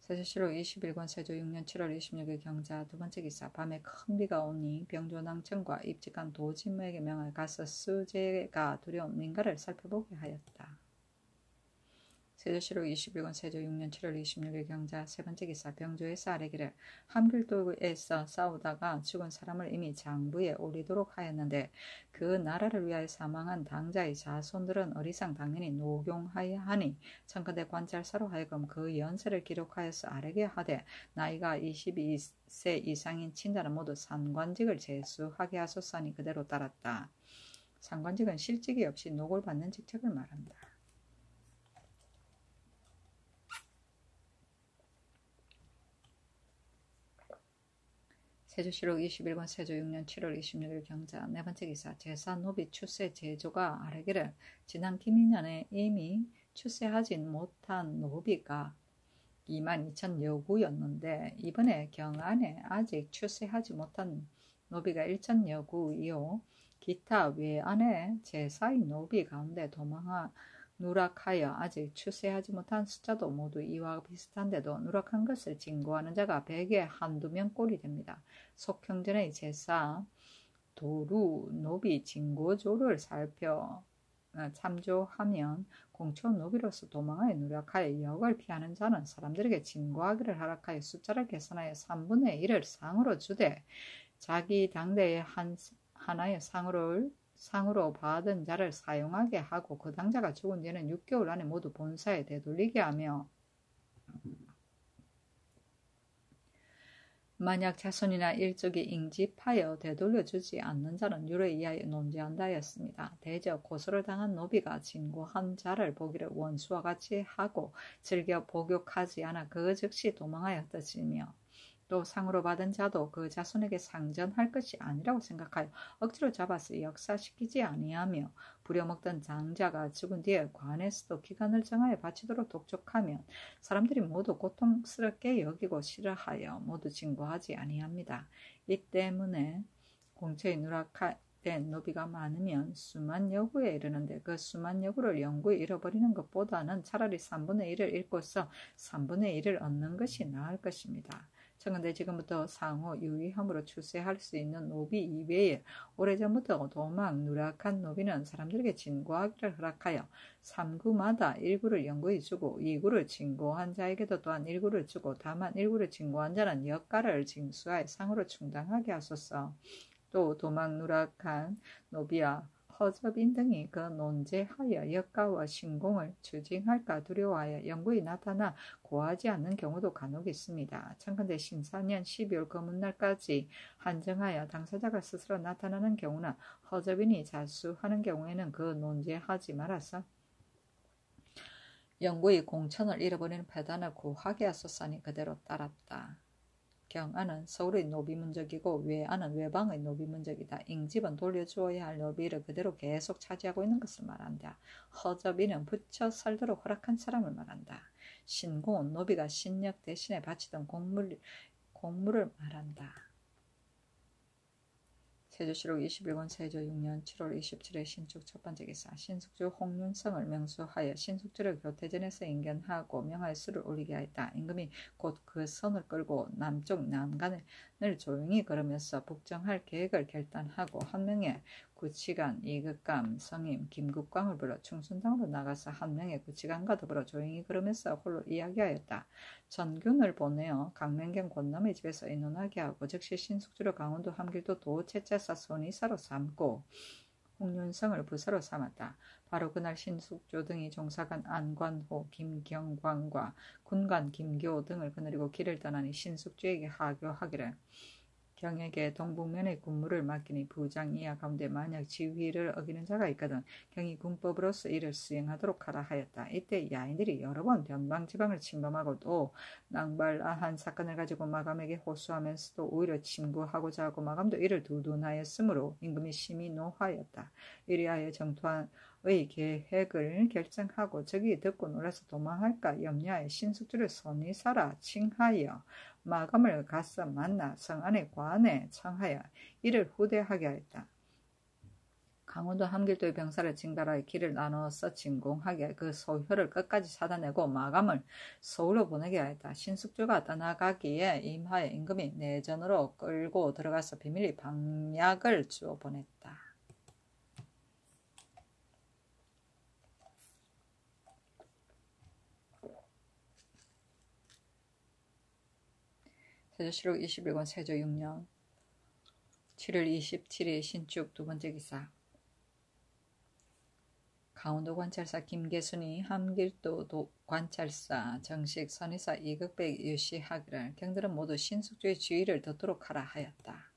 세조시로 21권 세조 6년 7월 26일 경자 두 번째 기사 밤에 큰 비가 오니 병조낭청과 입직한 도진무에게 명하여 가서 수제가 두려운 민가를 살펴보게 하였다. 세조시로 21권 세조 6년 7월 26일 경자 세 번째 기사 병조에서 아래기를 함길도에서 싸우다가 죽은 사람을 이미 장부에 올리도록 하였는데 그 나라를 위하여 사망한 당자의 자손들은 어리상 당연히 노경하여 하니 청컨대 관찰사로 하여금 그 연세를 기록하여서 아래게 하되 나이가 22세 이상인 친자는 모두 상관직을 제수하게 하소서니 그대로 따랐다. 상관직은 실직이 없이 녹을 받는 직책을 말한다. 세조시록 21권 세조 6년 7월 26일 경자 네 번째 기사 제사 노비 출세 제조가 아래기를 지난 김인년에 이미 출세하진 못한 노비가 2만 2천 여구였는데 이번에 경안에 아직 출세하지 못한 노비가 1천 여구이요. 기타 외안에 제사의 노비 가운데 도망하 누락하여 아직 출세하지 못한 숫자도 모두 이와 비슷한데도 누락한 것을 징고하는 자가 백에 한두 명 꼴이 됩니다. 속형전의 제사, 도루, 노비, 징고조를 살펴 어, 참조하면 공초 노비로서 도망하여 누락하여 역을 피하는 자는 사람들에게 징고하기를 허락하여 숫자를 계산하여 3분의 1을 상으로 주되 자기 당대의 한, 하나의 상으로 상으로 받은 자를 사용하게 하고 그 당자가 죽은 뒤는 6개월 안에 모두 본사에 되돌리게 하며 만약 자손이나 일족이 ing집하여 되돌려주지 않는 자는 유를 이하여 논지한다였습니다. 대저 고소를 당한 노비가 진고한 자를 보기를 원수와 같이 하고 즐겨 복욕하지 않아 그 즉시 도망하여 흩어지며 또 상으로 받은 자도 그 자손에게 상전할 것이 아니라고 생각하여 억지로 잡아서 역사시키지 아니하며 부려먹던 장자가 죽은 뒤에 관에서도 기간을 정하여 바치도록 독촉하면 사람들이 모두 고통스럽게 여기고 싫어하여 모두 진고하지 아니합니다. 이 때문에 공처에 누락된 노비가 많으면 수만 여구에 이르는데 그 수만 여구를 영구에 잃어버리는 것보다는 차라리 3분의 1을 잃고서 3분의 1을 얻는 것이 나을 것입니다. 청근대 지금부터 상호 유의함으로 출세할 수 있는 노비 이외에 오래전부터 도망 누락한 노비는 사람들에게 진고하기를 허락하여 3구마다 1구를 연구해 주고 2구를 진고한 자에게도 또한 1구를 주고 다만 1구를 진고한 자는 역가를 징수하여 상으로 충당하게 하소서. 또 도망 누락한 노비와 허접인 등이 그 논제하여 역가와 신공을 추징할까 두려워하여 영구히 나타나 고하지 않는 경우도 간혹 있습니다. 청근대 신사년 12월 검은날까지 한정하여 당사자가 스스로 나타나는 경우나 허접인이 자수하는 경우에는 그 논죄하지 말아서 영구히 공천을 잃어버리는 폐단을 구하게 하소서 하니 그대로 따랐다. 경안은 서울의 노비 문적이고 외안은 외방의 노비 문적이다. 잉집은 돌려주어야 할 노비를 그대로 계속 차지하고 있는 것을 말한다. 허접이는 붙여 살도록 허락한 사람을 말한다. 신공은 노비가 신력 대신에 바치던 공물, 공물을 말한다. 세조시록 21권 세조 6년 7월 27일 신축 첫 번째 기사 신숙주 홍윤성을 명수하여 신숙주를 교태전에서 인견하고 명하여 수를 올리게 하였다. 임금이 곧 그 선을 끌고 남쪽 난간을 조용히 걸으면서 북정할 계획을 결단하고 한 명의 구치관 이극감 성임 김국광을 불러 충순당으로 나가서 한 명의 구치관과 더불어 조용히 걸으면서 홀로 이야기하였다. 전균을 보내어 강명경 권남의 집에서 의논하게 하고 즉시 신숙주를 강원도 함길도 도채자사 손이사로 삼고 홍윤성을 부사로 삼았다. 바로 그날 신숙조 등이 종사관 안관호, 김경광과 군관 김교 등을 거느리고 길을 떠나니 신숙주에게 하교하기를 경에게 동북면의 군무를 맡기니 부장 이하 가운데 만약 지휘를 어기는 자가 있거든 경이 군법으로서 이를 수행하도록 하라 하였다. 이때 야인들이 여러 번 변방 지방을 침범하고 또 낭발한 사건을 가지고 마감에게 호소하면서도 오히려 침구하고자 하고 마감도 이를 두둔하였으므로 임금이 심히 노하였다. 이리하여 정토한 의 계획을 결정하고 적이 듣고 놀라서 도망할까 염려하여 신숙주를 선의사라 칭하여 마감을 가서 만나 성 안의 관에 청하여 이를 후대하게 하였다. 강원도 함길도의 병사를 징발하여 길을 나누어서 진공하게 그 소효를 끝까지 찾아내고 마감을 서울로 보내게 하였다. 신숙주가 떠나가기에 임하여 임금이 내전으로 끌고 들어가서 비밀리 방약을 주어 보냈다. 세조실록 21권 세조 6년 7월 27일 신축 두 번째 기사 강원도 관찰사 김계순이 함길도 관찰사 정식 선의사 이극백 유시하기를 경들은 모두 신숙주의 지위를 듣도록 하라 하였다.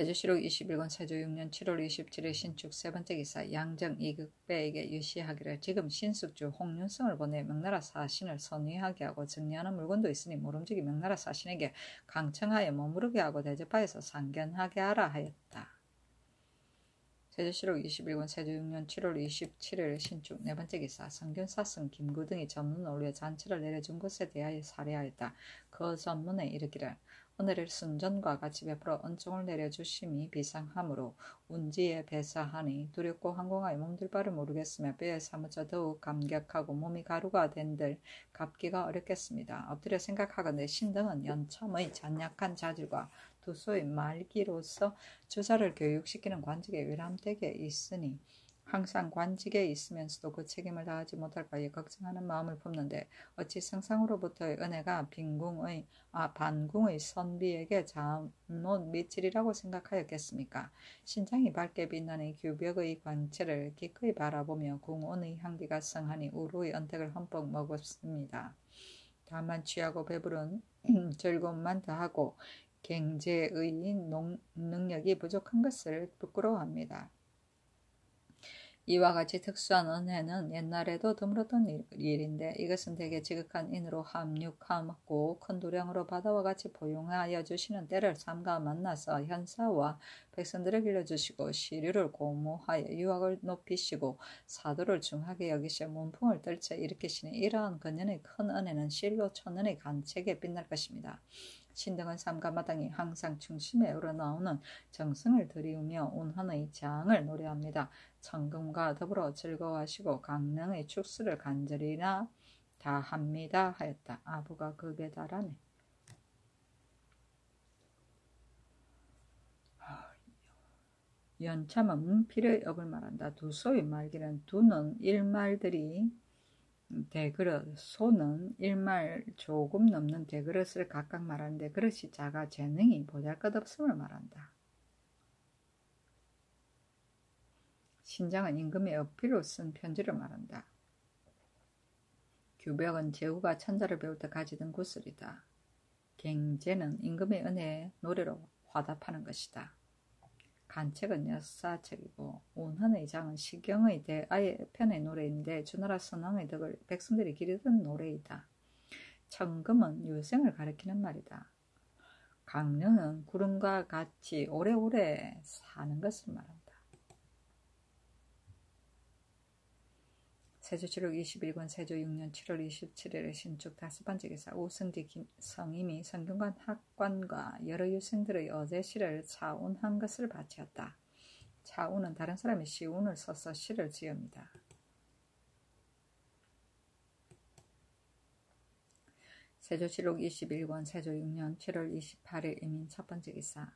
세조실록 21권 세조 6년 7월 27일 신축 세 번째 기사 양정 이극배에게 유시하기를 지금 신숙주 홍윤성을 보내 명나라 사신을 선의하게 하고 정리하는 물건도 있으니 모름지기 명나라 사신에게 강청하여 머무르게 하고 대접하여서 상견하게 하라 하였다. 세조실록 21권 세조 6년 7월 27일 신축 네 번째 기사 성균사승 김구 등이 전문을 올려 잔치를 내려준 것에 대하여 사례하였다. 그 전문에 이르기를 오늘을 순전과 같이 베풀어 은총을 내려주심이 비상하므로 운지에 배사하니 두렵고 항공하여 몸들 바를 모르겠으며 뼈에 사무쳐 더욱 감격하고 몸이 가루가 된들 갚기가 어렵겠습니다. 엎드려 생각하건대 신등은 연첨의 잔약한 자질과 두소의 말기로서 주사를 교육시키는 관직에 위람되게 있으니 항상 관직에 있으면서도 그 책임을 다하지 못할까 에 걱정하는 마음을 품는데 어찌 성상으로부터의 은혜가 빈궁의 아 반궁의 선비에게 잘못 미칠이라고 생각하였겠습니까? 신장이 밝게 빛나는 규벽의 관체를 기꺼이 바라보며 궁온의 향기가 성하니 우루의 언택을 흠뻑 먹었습니다. 다만 취하고 배부른 <clears throat> 즐거움만 더하고 경제의 능력이 부족한 것을 부끄러워합니다. 이와 같이 특수한 은혜는 옛날에도 드물었던 일인데 이것은 대개 지극한 인으로 합육하고 큰 도량으로 바다와 같이 포용하여 주시는 때를 삼가 만나서 현사와 백성들을 길러주시고 시류를 고모하여 유학을 높이시고 사도를 중하게 여기시어 문풍을 떨쳐 일으키시니 이러한 그년의 큰 은혜는 실로 천년의 간책에 빛날 것입니다. 신등은 삼가마당이 항상 중심에 우러나오는 정성을 들이우며 온한의 장을 노래합니다. 청금과 더불어 즐거워하시고 강릉의 축수를 간절히나 다합니다 하였다. 아부가 극에 달하네. 연참은 문필의 업을 말한다. 두 소의 말기는 두는 일말들이 대그릇, 소는 일말 조금 넘는 대그릇을 각각 말하는데 그릇이 작아 재능이 보잘것없음을 말한다. 신장은 임금의 어필로 쓴 편지를 말한다. 규벽은 제후가 천자를 배울 때 가지던 구슬이다. 갱제는 임금의 은혜에 노래로 화답하는 것이다. 간책은 역사책이고 온한의 장은 시경의 대아의 편의 노래인데 주나라 선왕의 덕을 백성들이 기르던 노래이다. 청금은 유생을 가리키는 말이다. 강릉은 구름과 같이 오래오래 사는 것을 말한다. 세조치록 21권 세조 6년 7월 27일에 신축 다섯 번째 기사 우승지 성임이 성균관 학관과 여러 유생들의 어제 시를 차운한 것을 바치었다. 차운은 다른 사람이 시운을 써서 시를 지읍니다. 세조치록 21권 세조 6년 7월 28일 이민 첫 번째 기사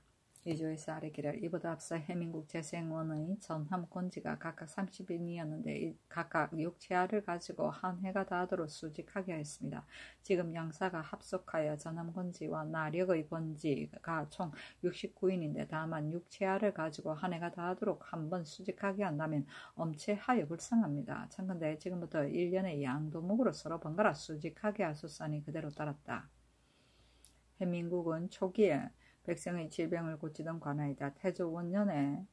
이조에서 아래기를 이보다 앞서 해민국 재생원의 전함 건지가 각각 30인이었는데 각각 6채아를 가지고 한 해가 다하도록 수직하게 하였습니다. 지금 양사가 합속하여 전함 건지와 나력의 건지가 총 69인인데 다만 6채아를 가지고 한 해가 다하도록 한 번 수직하게 한다면 엄체하여 불쌍합니다. 참건대 지금부터 1년의 양도목으로 서로 번갈아 수직하게 하소서니 그대로 따랐다. 해민국은 초기에 백성의 질병을 고치던 관아이다. 태조 원년에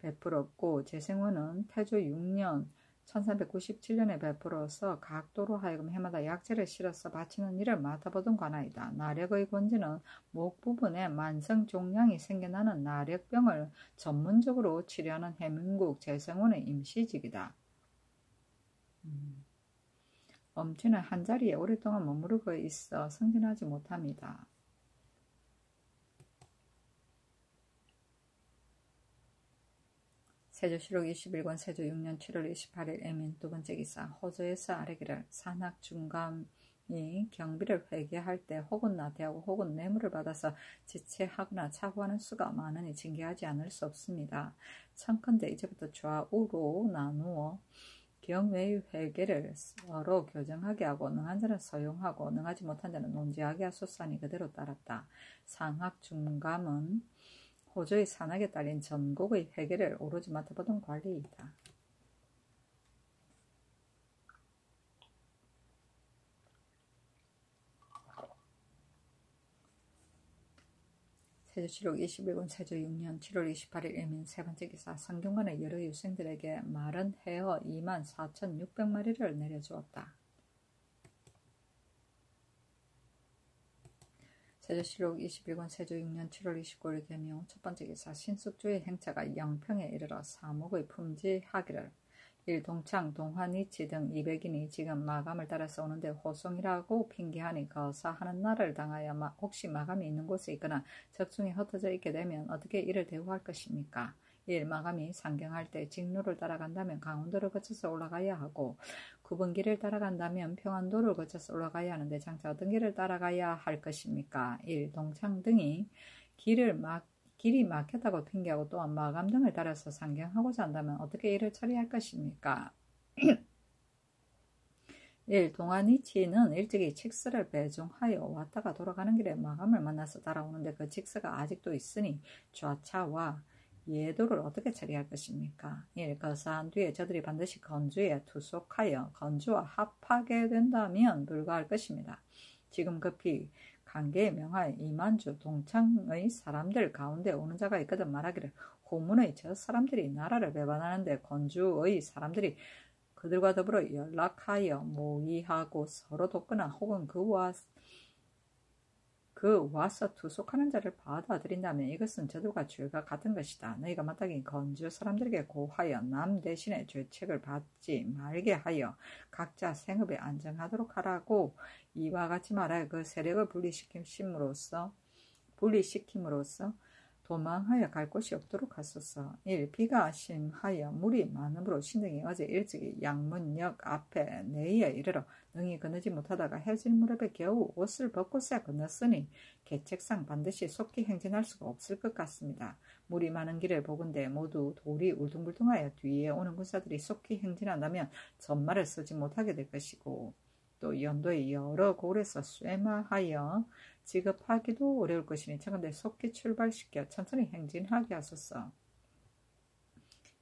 베풀었고 재생원은 태조 6년 1397년에 베풀어서 각도로 하여금 해마다 약재를 실어서 바치는 일을 맡아보던 관아이다. 나력의 권지는 목 부분에 만성 종양이 생겨나는 나력병을 전문적으로 치료하는 해민국 재생원의 임시직이다. 음. 엄지는 한자리에 오랫동안 머무르고 있어 승진하지 못합니다. 세조실록 21권 세조 6년 7월 28일 에민 두 번째 기사 호조에서 아래기를 산악 중감이 경비를 회계할 때 혹은 나태하고 혹은 뇌물을 받아서 지체하거나 차고하는 수가 많으니 징계하지 않을 수 없습니다. 청컨대 이제부터 좌우로 나누어 경외의 회계를 서로 교정하게 하고 능한 자는 서용하고 능하지 못한 자는 논지하게 하소서니 그대로 따랐다. 상학 중감은 호주의 산악에 딸린 전국의 회계를 오로지 맡아보던 관리이다. 세조실록 21권 세조 6년 7월 28일 일민 세 번째 기사 성경관의 여러 유생들에게 마른 해어 2만 4,600마리를 내려주었다. 세조실록 21권 세조 6년 7월 29일 개명 첫 번째 기사 신숙주의 행차가 영평에 이르러 사목의 품지하기를 일 동창, 동환이치 등 200인이 지금 마감을 따라서 오는데 호송이라고 핑계하니 거사하는 날을 당하여 마, 혹시 마감이 있는 곳에 있거나 적중에 흩어져 있게 되면 어떻게 이를 대우할 것입니까? 1. 마감이 상경할 때 직로를 따라간다면 강원도를 거쳐서 올라가야 하고 9번 길을 따라간다면 평안도를 거쳐서 올라가야 하는데 장차 어떤 길을 따라가야 할 것입니까? 1. 동창 등이 길을 막 길이 막혔다고 핑계하고 또한 마감 등을 따라서 상경하고자 한다면 어떻게 이를 처리할 것입니까? <clears throat> 1. 동안이치는 일찍이 칙스를 배종하여 왔다가 돌아가는 길에 마감을 만나서 따라오는데 그 칙스가 아직도 있으니 좌차와 예도를 어떻게 처리할 것입니까? 1. 거사한 뒤에 저들이 반드시 건주에 투속하여 건주와 합하게 된다면 불가할 것입니다. 지금 급히 관계에 명하여 이만주 동창의 사람들 가운데 오는 자가 있거든 말하기를 호문의 저 사람들이 나라를 배반하는데 건주의 사람들이 그들과 더불어 연락하여 모의하고 서로 돕거나 혹은 그와 그 와서 투속하는 자를 받아들인다면 이것은 저들과 죄가 같은 것이다. 너희가 마땅히 건주 사람들에게 고하여 남 대신에 죄책을 받지 말게 하여 각자 생업에 안정하도록 하라고 이와 같이 말하여 그 세력을 분리시킴으로써 분리시킴으로써 도망하여 갈 곳이 없도록 하소서. 1. 비가 심하여 물이 많음으로 신등이 어제 일찍이 양문역 앞에 내에 이르러 능히 건너지 못하다가 해질 무렵에 겨우 옷을 벗고서야 건넜으니 계책상 반드시 속히 행진할 수가 없을 것 같습니다. 물이 많은 길을 보건대 모두 돌이 울퉁불퉁하여 뒤에 오는 군사들이 속히 행진한다면 전말을 쓰지 못하게 될 것이고 또 연도의 여러 골에서 쇠마하여 지급하기도 어려울 것이니 차근대 속히 출발시켜 천천히 행진하게 하소서.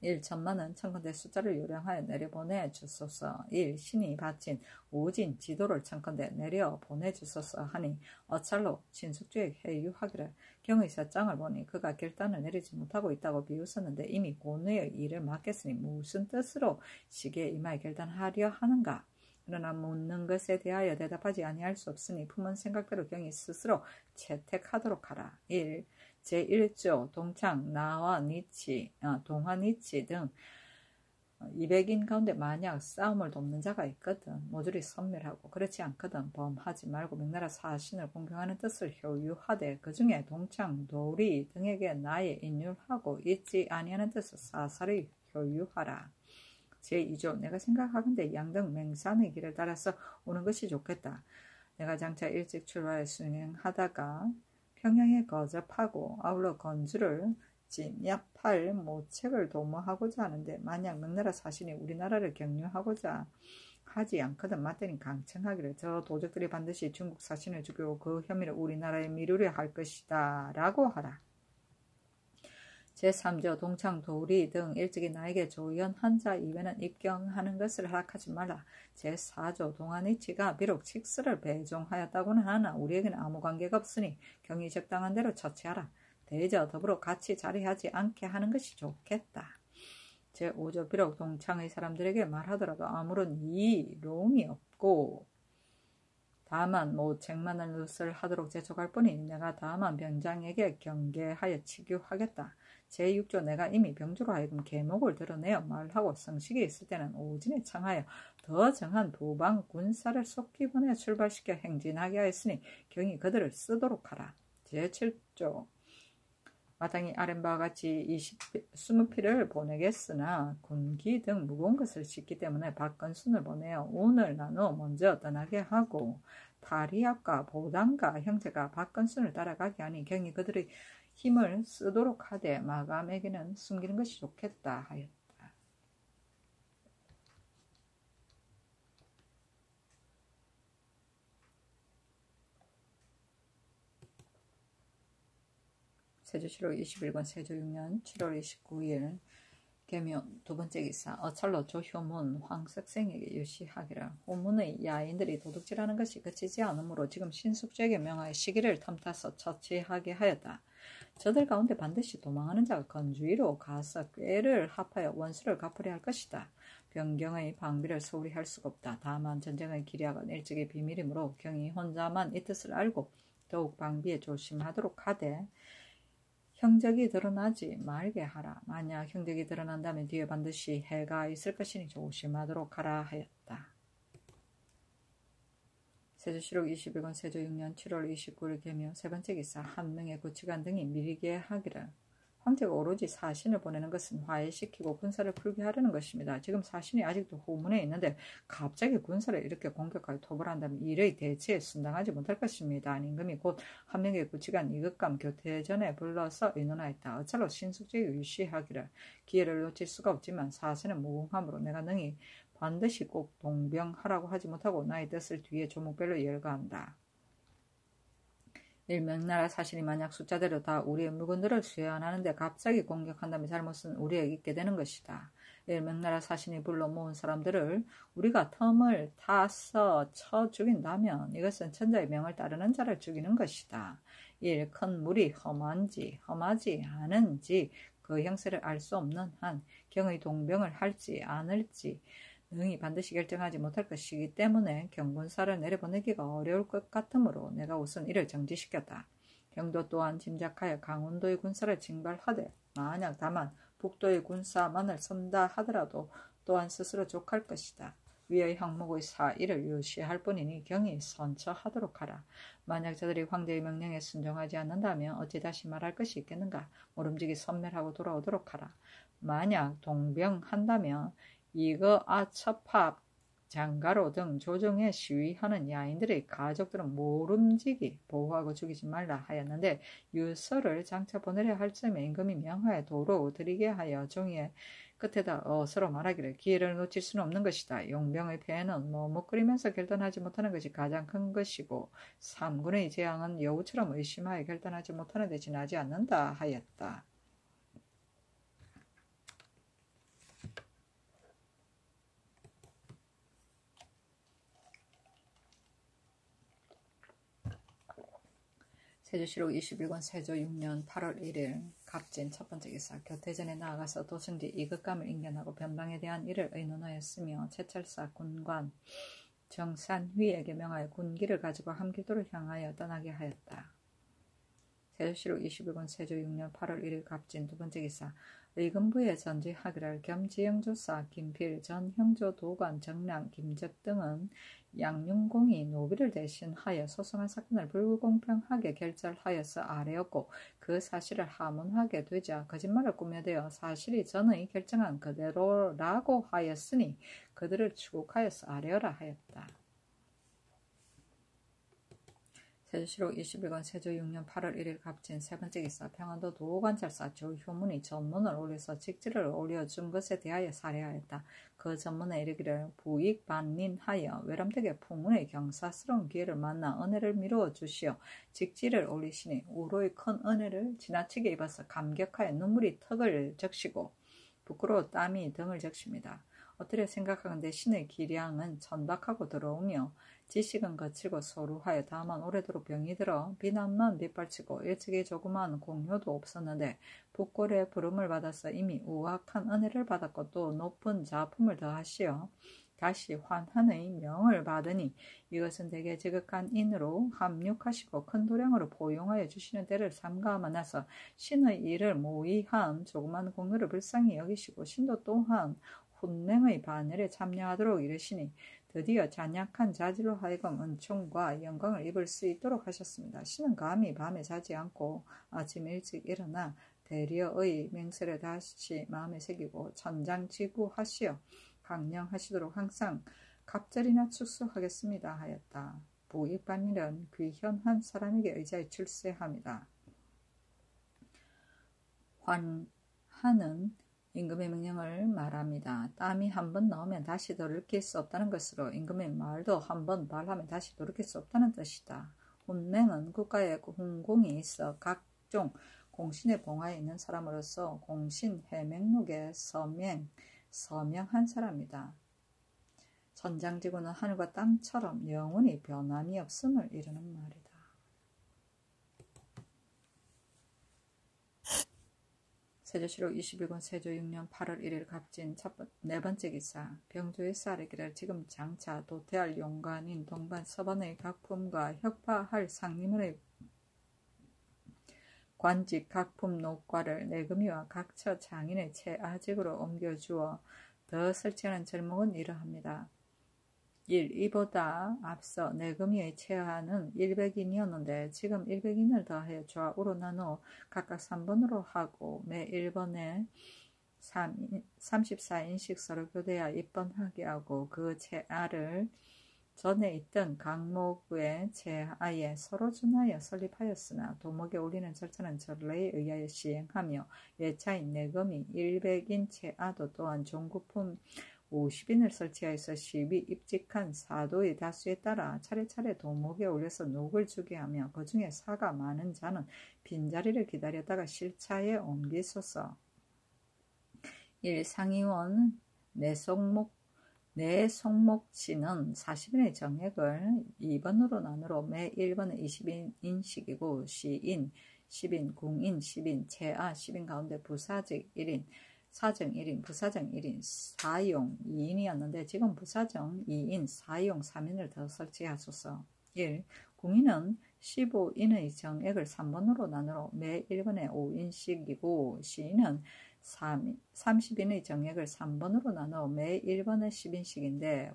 1. 천만은 천건대 숫자를 요령하여 내려보내 주소서. 1. 신이 바친 오진 지도를 천건대 내려 보내 주소서 하니 어찰로 진숙주에 회유하기를 경의사 장을 보니 그가 결단을 내리지 못하고 있다고 비웃었는데 이미 고뇌의 일을 맡겼으니 무슨 뜻으로 시기에 이마에 결단하려 하는가? 그러나 묻는 것에 대하여 대답하지 아니할 수 없으니 품은 생각대로 경이 스스로 채택하도록 하라. 1. 제1조 동창, 나와 니치, 어, 동화 니치 등 200인 가운데 만약 싸움을 돕는 자가 있거든 모조리 선멸하고 그렇지 않거든 범하지 말고 명나라 사신을 공경하는 뜻을 효유하되 그 중에 동창, 도리 등에게 나의 인율하고 있지 아니하는 뜻을 사사리 효유하라. 제2조 내가 생각하건대 양등 맹산의 길을 따라서 오는 것이 좋겠다. 내가 장차 일찍 출발해 수행하다가 평양에 거접하고 아울러 건주를 진압할 모책을 도모하고자 하는데 만약 명나라 사신이 우리나라를 격려하고자 하지 않거든 맞더니 강청하기를 저 도적들이 반드시 중국 사신을 죽이고 그 혐의를 우리나라에 미루려 할 것이다 라고 하라. 제3조 동창 도리 등 일찍이 나에게 조연 한 자 이외는 입경하는 것을 허락하지 말라. 제4조 동안이치가 비록 칙스를 배종하였다고는 하나 우리에게는 아무 관계가 없으니 경이 적당한 대로 처치하라. 대저 더불어 같이 자리하지 않게 하는 것이 좋겠다. 제5조 비록 동창의 사람들에게 말하더라도 아무런 이로움이 없고 다만 모책만을 릇을 하도록 재촉할 뿐이 내가 다만 병장에게 경계하여 치교하겠다. 제6조 내가 이미 병주로 하여금 계목을 드러내어 말하고 성식이 있을 때는 오진에 청하여 더 정한 도방 군사를 속히 보내 출발시켜 행진하게 하였으니 경이 그들을 쓰도록 하라. 제7조 마땅히 아랫바와 같이 20, 20피를 보내겠으나 군기 등 무거운 것을 싣기 때문에 박건순을 보내어 운을 나누어 먼저 떠나게 하고 다리압과 보단과 형제가 박건순을 따라가게 하니 경이 그들의 힘을 쓰도록 하되 마감에게는 숨기는 것이 좋겠다 하였다. 세조실록 21권 세조 6년 7월 29일 개묘 두 번째 기사 어철로 조효문 황석생에게 유시하기를 호문의 야인들이 도둑질하는 것이 그치지 않으므로 지금 신숙주에게 명하여 시기를 탐타서 처치하게 하였다. 저들 가운데 반드시 도망하는 자가 건주위로 가서 꾀를 합하여 원수를 갚으려 할 것이다. 변경의 방비를 소홀히 할 수가 없다. 다만 전쟁의 기략은 일찍이 비밀이므로 경이 혼자만 이 뜻을 알고 더욱 방비에 조심하도록 하되 형적이 드러나지 말게 하라. 만약 형적이 드러난다면 뒤에 반드시 해가 있을 것이니 조심하도록 하라 하였다. 세조시록 21권 세조 6년 7월 29일 개며 세 번째 기사 한 명의 구치관 등이 미리게 하기를 황제가 오로지 사신을 보내는 것은 화해시키고 군사를 풀게 하려는 것입니다. 지금 사신이 아직도 호문에 있는데 갑자기 군사를 이렇게 공격하여 토벌한다면 이의 대치에 순당하지 못할 것입니다. 임금이 곧 한 명의 구치관 이극감 교태전에 불러서 의논하였다. 어차로 신숙제에 유시하기를 기회를 놓칠 수가 없지만 사신은 무궁함으로 내가 능히 반드시 꼭 동병하라고 하지 못하고 나의 뜻을 뒤에 조목별로 열거한다. 일명 나라 사신이 만약 숫자대로 다 우리의 물건들을 수여하는데 갑자기 공격한다면 잘못은 우리에게 있게 되는 것이다. 일명 나라 사신이 불러 모은 사람들을 우리가 텀을 타서 쳐 죽인다면 이것은 천자의 명을 따르는 자를 죽이는 것이다. 일 큰 물이 험한지 험하지 않은지 그 형세를 알 수 없는 한 경의 동병을 할지 않을지 능히 반드시 결정하지 못할 것이기 때문에 경군사를 내려보내기가 어려울 것 같으므로 내가 우선 이를 정지시켰다. 경도 또한 짐작하여 강원도의 군사를 징발하되 만약 다만 북도의 군사만을 선다 하더라도 또한 스스로 족할 것이다. 위의 항목의 사이를 유시할 뿐이니 경이 선처하도록 하라. 만약 저들이 황제의 명령에 순종하지 않는다면 어찌 다시 말할 것이 있겠는가? 모름지기 선멸하고 돌아오도록 하라. 만약 동병한다면 이거 아처팝 장가로 등 조정에 시위하는 야인들의 가족들은 모름지기 보호하고 죽이지 말라 하였는데 유서를 장차 보내려 할 즈음에 임금이 명하여 도로 드리게 하여 종이에 끝에다 어서로 말하기를 기회를 놓칠 수는 없는 것이다. 용병의 폐해는 머뭇거리면서 결단하지 못하는 것이 가장 큰 것이고 삼군의 재앙은 여우처럼 의심하여 결단하지 못하는 데 지나지 않는다 하였다. 세조시록 21권 세조 6년 8월 1일 갑진 첫 번째 기사 교태전에 나아가서 도승지 이극감을 인견하고 변방에 대한 일을 의논하였으며 채철사 군관 정산휘에게 명하여 군기를 가지고 함기도를 향하여 떠나게 하였다. 세조시록 21권 세조 6년 8월 1일 갑진 두 번째 기사 의금부에 전지하기를 겸지영조사 김필 전 형조 도관 정량 김적 등은 양윤공이 노비를 대신하여 소송한 사건을 불공평하게 결절하여서 아래였고 그 사실을 하문하게 되자 거짓말을 꾸며대어 사실이 전의 결정한 그대로라고 하였으니 그들을 추국하여서 아래어라 하였다. 세조시록 21권 세조 6년 8월 1일 갑진 세 번째 기사 평안도 도관찰사 조효문이 전문을 올려서 직지를 올려준 것에 대하여 사례하였다. 그 전문에 이르기를 부익 반린하여 외람되게 풍운의 경사스러운 기회를 만나 은혜를 미루어 주시어 직지를 올리시니 우로의 큰 은혜를 지나치게 입어서 감격하여 눈물이 턱을 적시고 부끄러워 땀이 등을 적십니다. 어떻게 생각하건대 신의 기량은 천박하고 들어오며 지식은 거칠고 소루하여 다만 오래도록 병이 들어 비난만 빗발치고 일찍이 조그마한 공효도 없었는데 북골의 부름을 받아서 이미 우악한 은혜를 받았고 또 높은 자품을 더하시어 다시 환한의 명을 받으니 이것은 대개 지극한 인으로 합육하시고 큰 도량으로 포용하여 주시는 때를 삼가만나서 신의 일을 모의한 조그만 공로를 불쌍히 여기시고 신도 또한 혼맹의 반열에 참여하도록 이르시니 드디어 잔약한 자질로 하여금 은총과 영광을 입을 수 있도록 하셨습니다. 신은 감히 밤에 자지 않고 아침 일찍 일어나 대리어의 맹세를 다시 마음에 새기고 천장지구하시어 강령하시도록 항상 갑절이나 축소하겠습니다 하였다. 부익반 일은 귀현한 사람에게 의자에 출세합니다. 환하는 임금의 명령을 말합니다. 땀이 한 번 나오면 다시 돌이킬 수 없다는 것으로 임금의 말도 한 번 말하면 다시 돌이킬 수 없다는 뜻이다. 혼맹은 국가에 훈공이 있어 각종 공신에 봉하에 있는 사람으로서 공신 해맹록에 서명, 서명한 사람이다. 전장지구는 하늘과 땅처럼 영원히 변함이 없음을 이르는 말이다. 세조실록 21권 세조 6년 8월 1일 갑진 네 번째 기사 병조의 쌀에기를 지금 장차 도태할 용관인 동반 서반의 각품과 혁파할 상림의 관직 각품 녹과를 내금이와 각처 장인의 채아직으로 옮겨주어 더 설치하는 절목은 이러합니다. 1. 이보다 앞서 내금이의 체하는 100인이었는데 지금 100인을 더하여 좌우로 나누어 각각 3번으로 하고 매 1번에 34인씩 서로 교대하 입번하게 하고 그 체아를 전에 있던 강목의 제하에 서로 준하여 설립하였으나 도목에 올리는 절차는 전례에 의하여 시행하며 예차인 내금이 100인 체아도 또한 종구품 50인을 설치하여서 10이 입직한 사도의 다수에 따라 차례차례 도목에 올려서 녹을 주게 하며 그 중에 사가 많은 자는 빈자리를 기다렸다가 실차에 옮기소서. 1. 상의원 내속목 내 속목치는 40인의 정액을 2번으로 나누어 매 1번은 20인씩이고 시인 10인, 궁인 10인, 제아 10인 가운데 부사직 1인, 사정 1인, 부사정 1인, 사용 2인이었는데 지금 부사정 2인, 사용 3인을 더 설치하소서. 1. 공인은 15인의 정액을 3번으로 나누어 매 1번에 5인씩이고 시인은 3, 30인의 정액을 3번으로 나누어 매 1번에 10인씩인데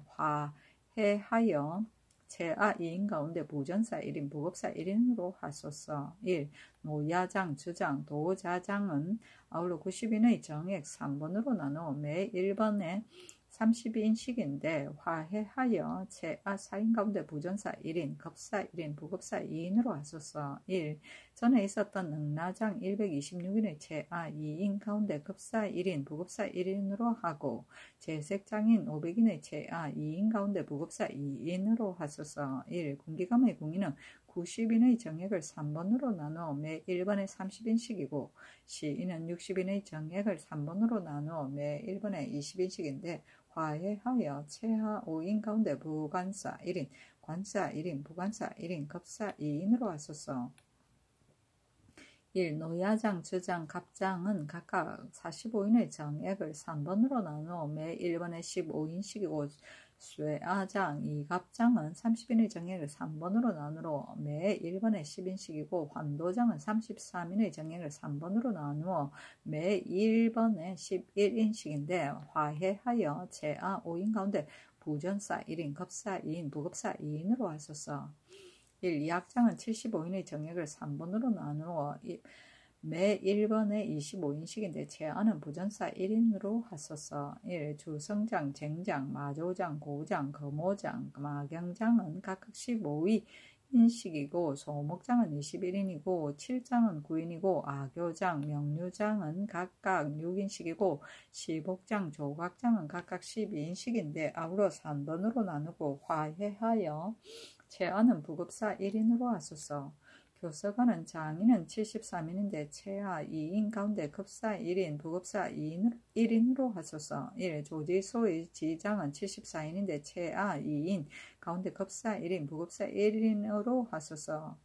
화해하여 제아 2인 가운데 부전사 1인, 부급사 1인으로 하소서. 1. 노야장, 주장, 도자장은 아울러 90인의 정액 3번으로 나누어 매 1번에 32인씩인데 화해하여 제아 4인 가운데 부전사 1인, 급사 1인, 부급사 2인으로 하소서. 1. 전에 있었던 능라장 126인의 제아 2인 가운데 급사 1인, 부급사 1인으로 하고 재색장인 500인의 제아 2인 가운데 부급사 2인으로 하소서. 1. 군기감의 공인은 90인의 정액을 3번으로 나누어 매 1번에 30인씩이고 시인은 60인의 정액을 3번으로 나누어 매 1번에 20인씩인데 화해하여 체하 5인 가운데 부관사 1인, 관사 1인, 부관사 1인, 급사 2인으로 하소서. 1. 노야장, 주장, 갑장은 각각 45인의 정액을 3번으로 나누어 매 1번에 15인씩이고 쇠아장, 이갑장은 30인의 정액을 3번으로 나누어 매 1번에 10인씩이고 환도장은 33인의 정액을 3번으로 나누어 매 1번에 11인씩인데 화해하여 제아 5인 가운데 부전사 1인, 급사 2인, 부급사 2인으로 하소서. 1. 이학장은 75인의 정액을 3번으로 나누어 매 1번에 25인씩인데 제안은 부전사 1인으로 하소서 1. 주성장, 쟁장, 마조장, 고장, 거모장, 마경장은 각각 15위 인식이고 소목장은 21인이고 7장은 9인이고 아교장, 명류장은 각각 6인씩이고 시복장, 조각장은 각각 12인씩인데 아울러 3번으로 나누고 화해하여 제안은 부급사 1인으로 하소서 교서관은 장인은 73인인데 최하 2인 가운데 급사 1인, 부급사 2인, 1인으로 하소서. 1. 조지소의 지장은 74인인데 최하 2인 가운데 급사 1인, 부급사 1인으로 하소서.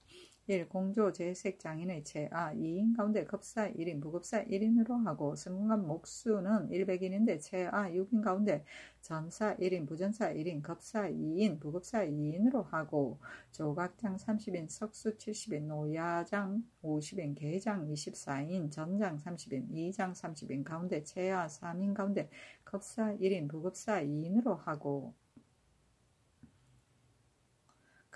1. 공조 재색 장인의 제아 2인 가운데 급사 1인 부급사 1인으로 하고 승관 목수는 100인인데 제아 6인 가운데 전사 1인 부전사 1인 급사 2인 부급사 2인으로 하고 조각장 30인 석수 70인 노야장 50인 계장 24인 전장 30인 2장 30인 가운데 제아 3인 가운데 급사 1인 부급사 2인으로 하고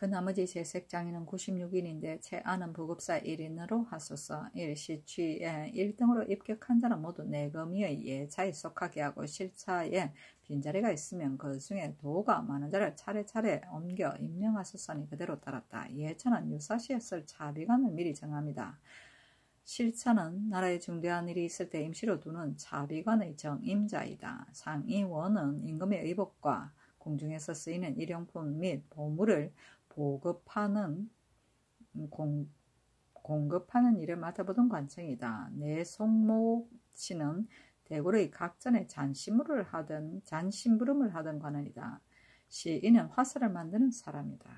그 나머지 재색장인은 96인인데 채아는 부급사 1인으로 하소서. 일시취에 1등으로 입격한 자는 모두 내거미의 예차에 속하게 하고 실차에 빈자리가 있으면 그 중에 도가 많은 자를 차례차례 옮겨 임명하소서니 그대로 따랐다. 예차는 유사시였을 차비관을 미리 정합니다. 실차는 나라에 중대한 일이 있을 때 임시로 두는 차비관의 정임자이다. 상의원은 임금의 의복과 공중에서 쓰이는 일용품 및 보물을 보급하는 공, 공급하는 일을 맡아보던 관청이다. 내송모 씨는 대궐의 각전에 잔심부를 하던 잔심부름을 하던 관원이다. 시인은 화살을 만드는 사람이다.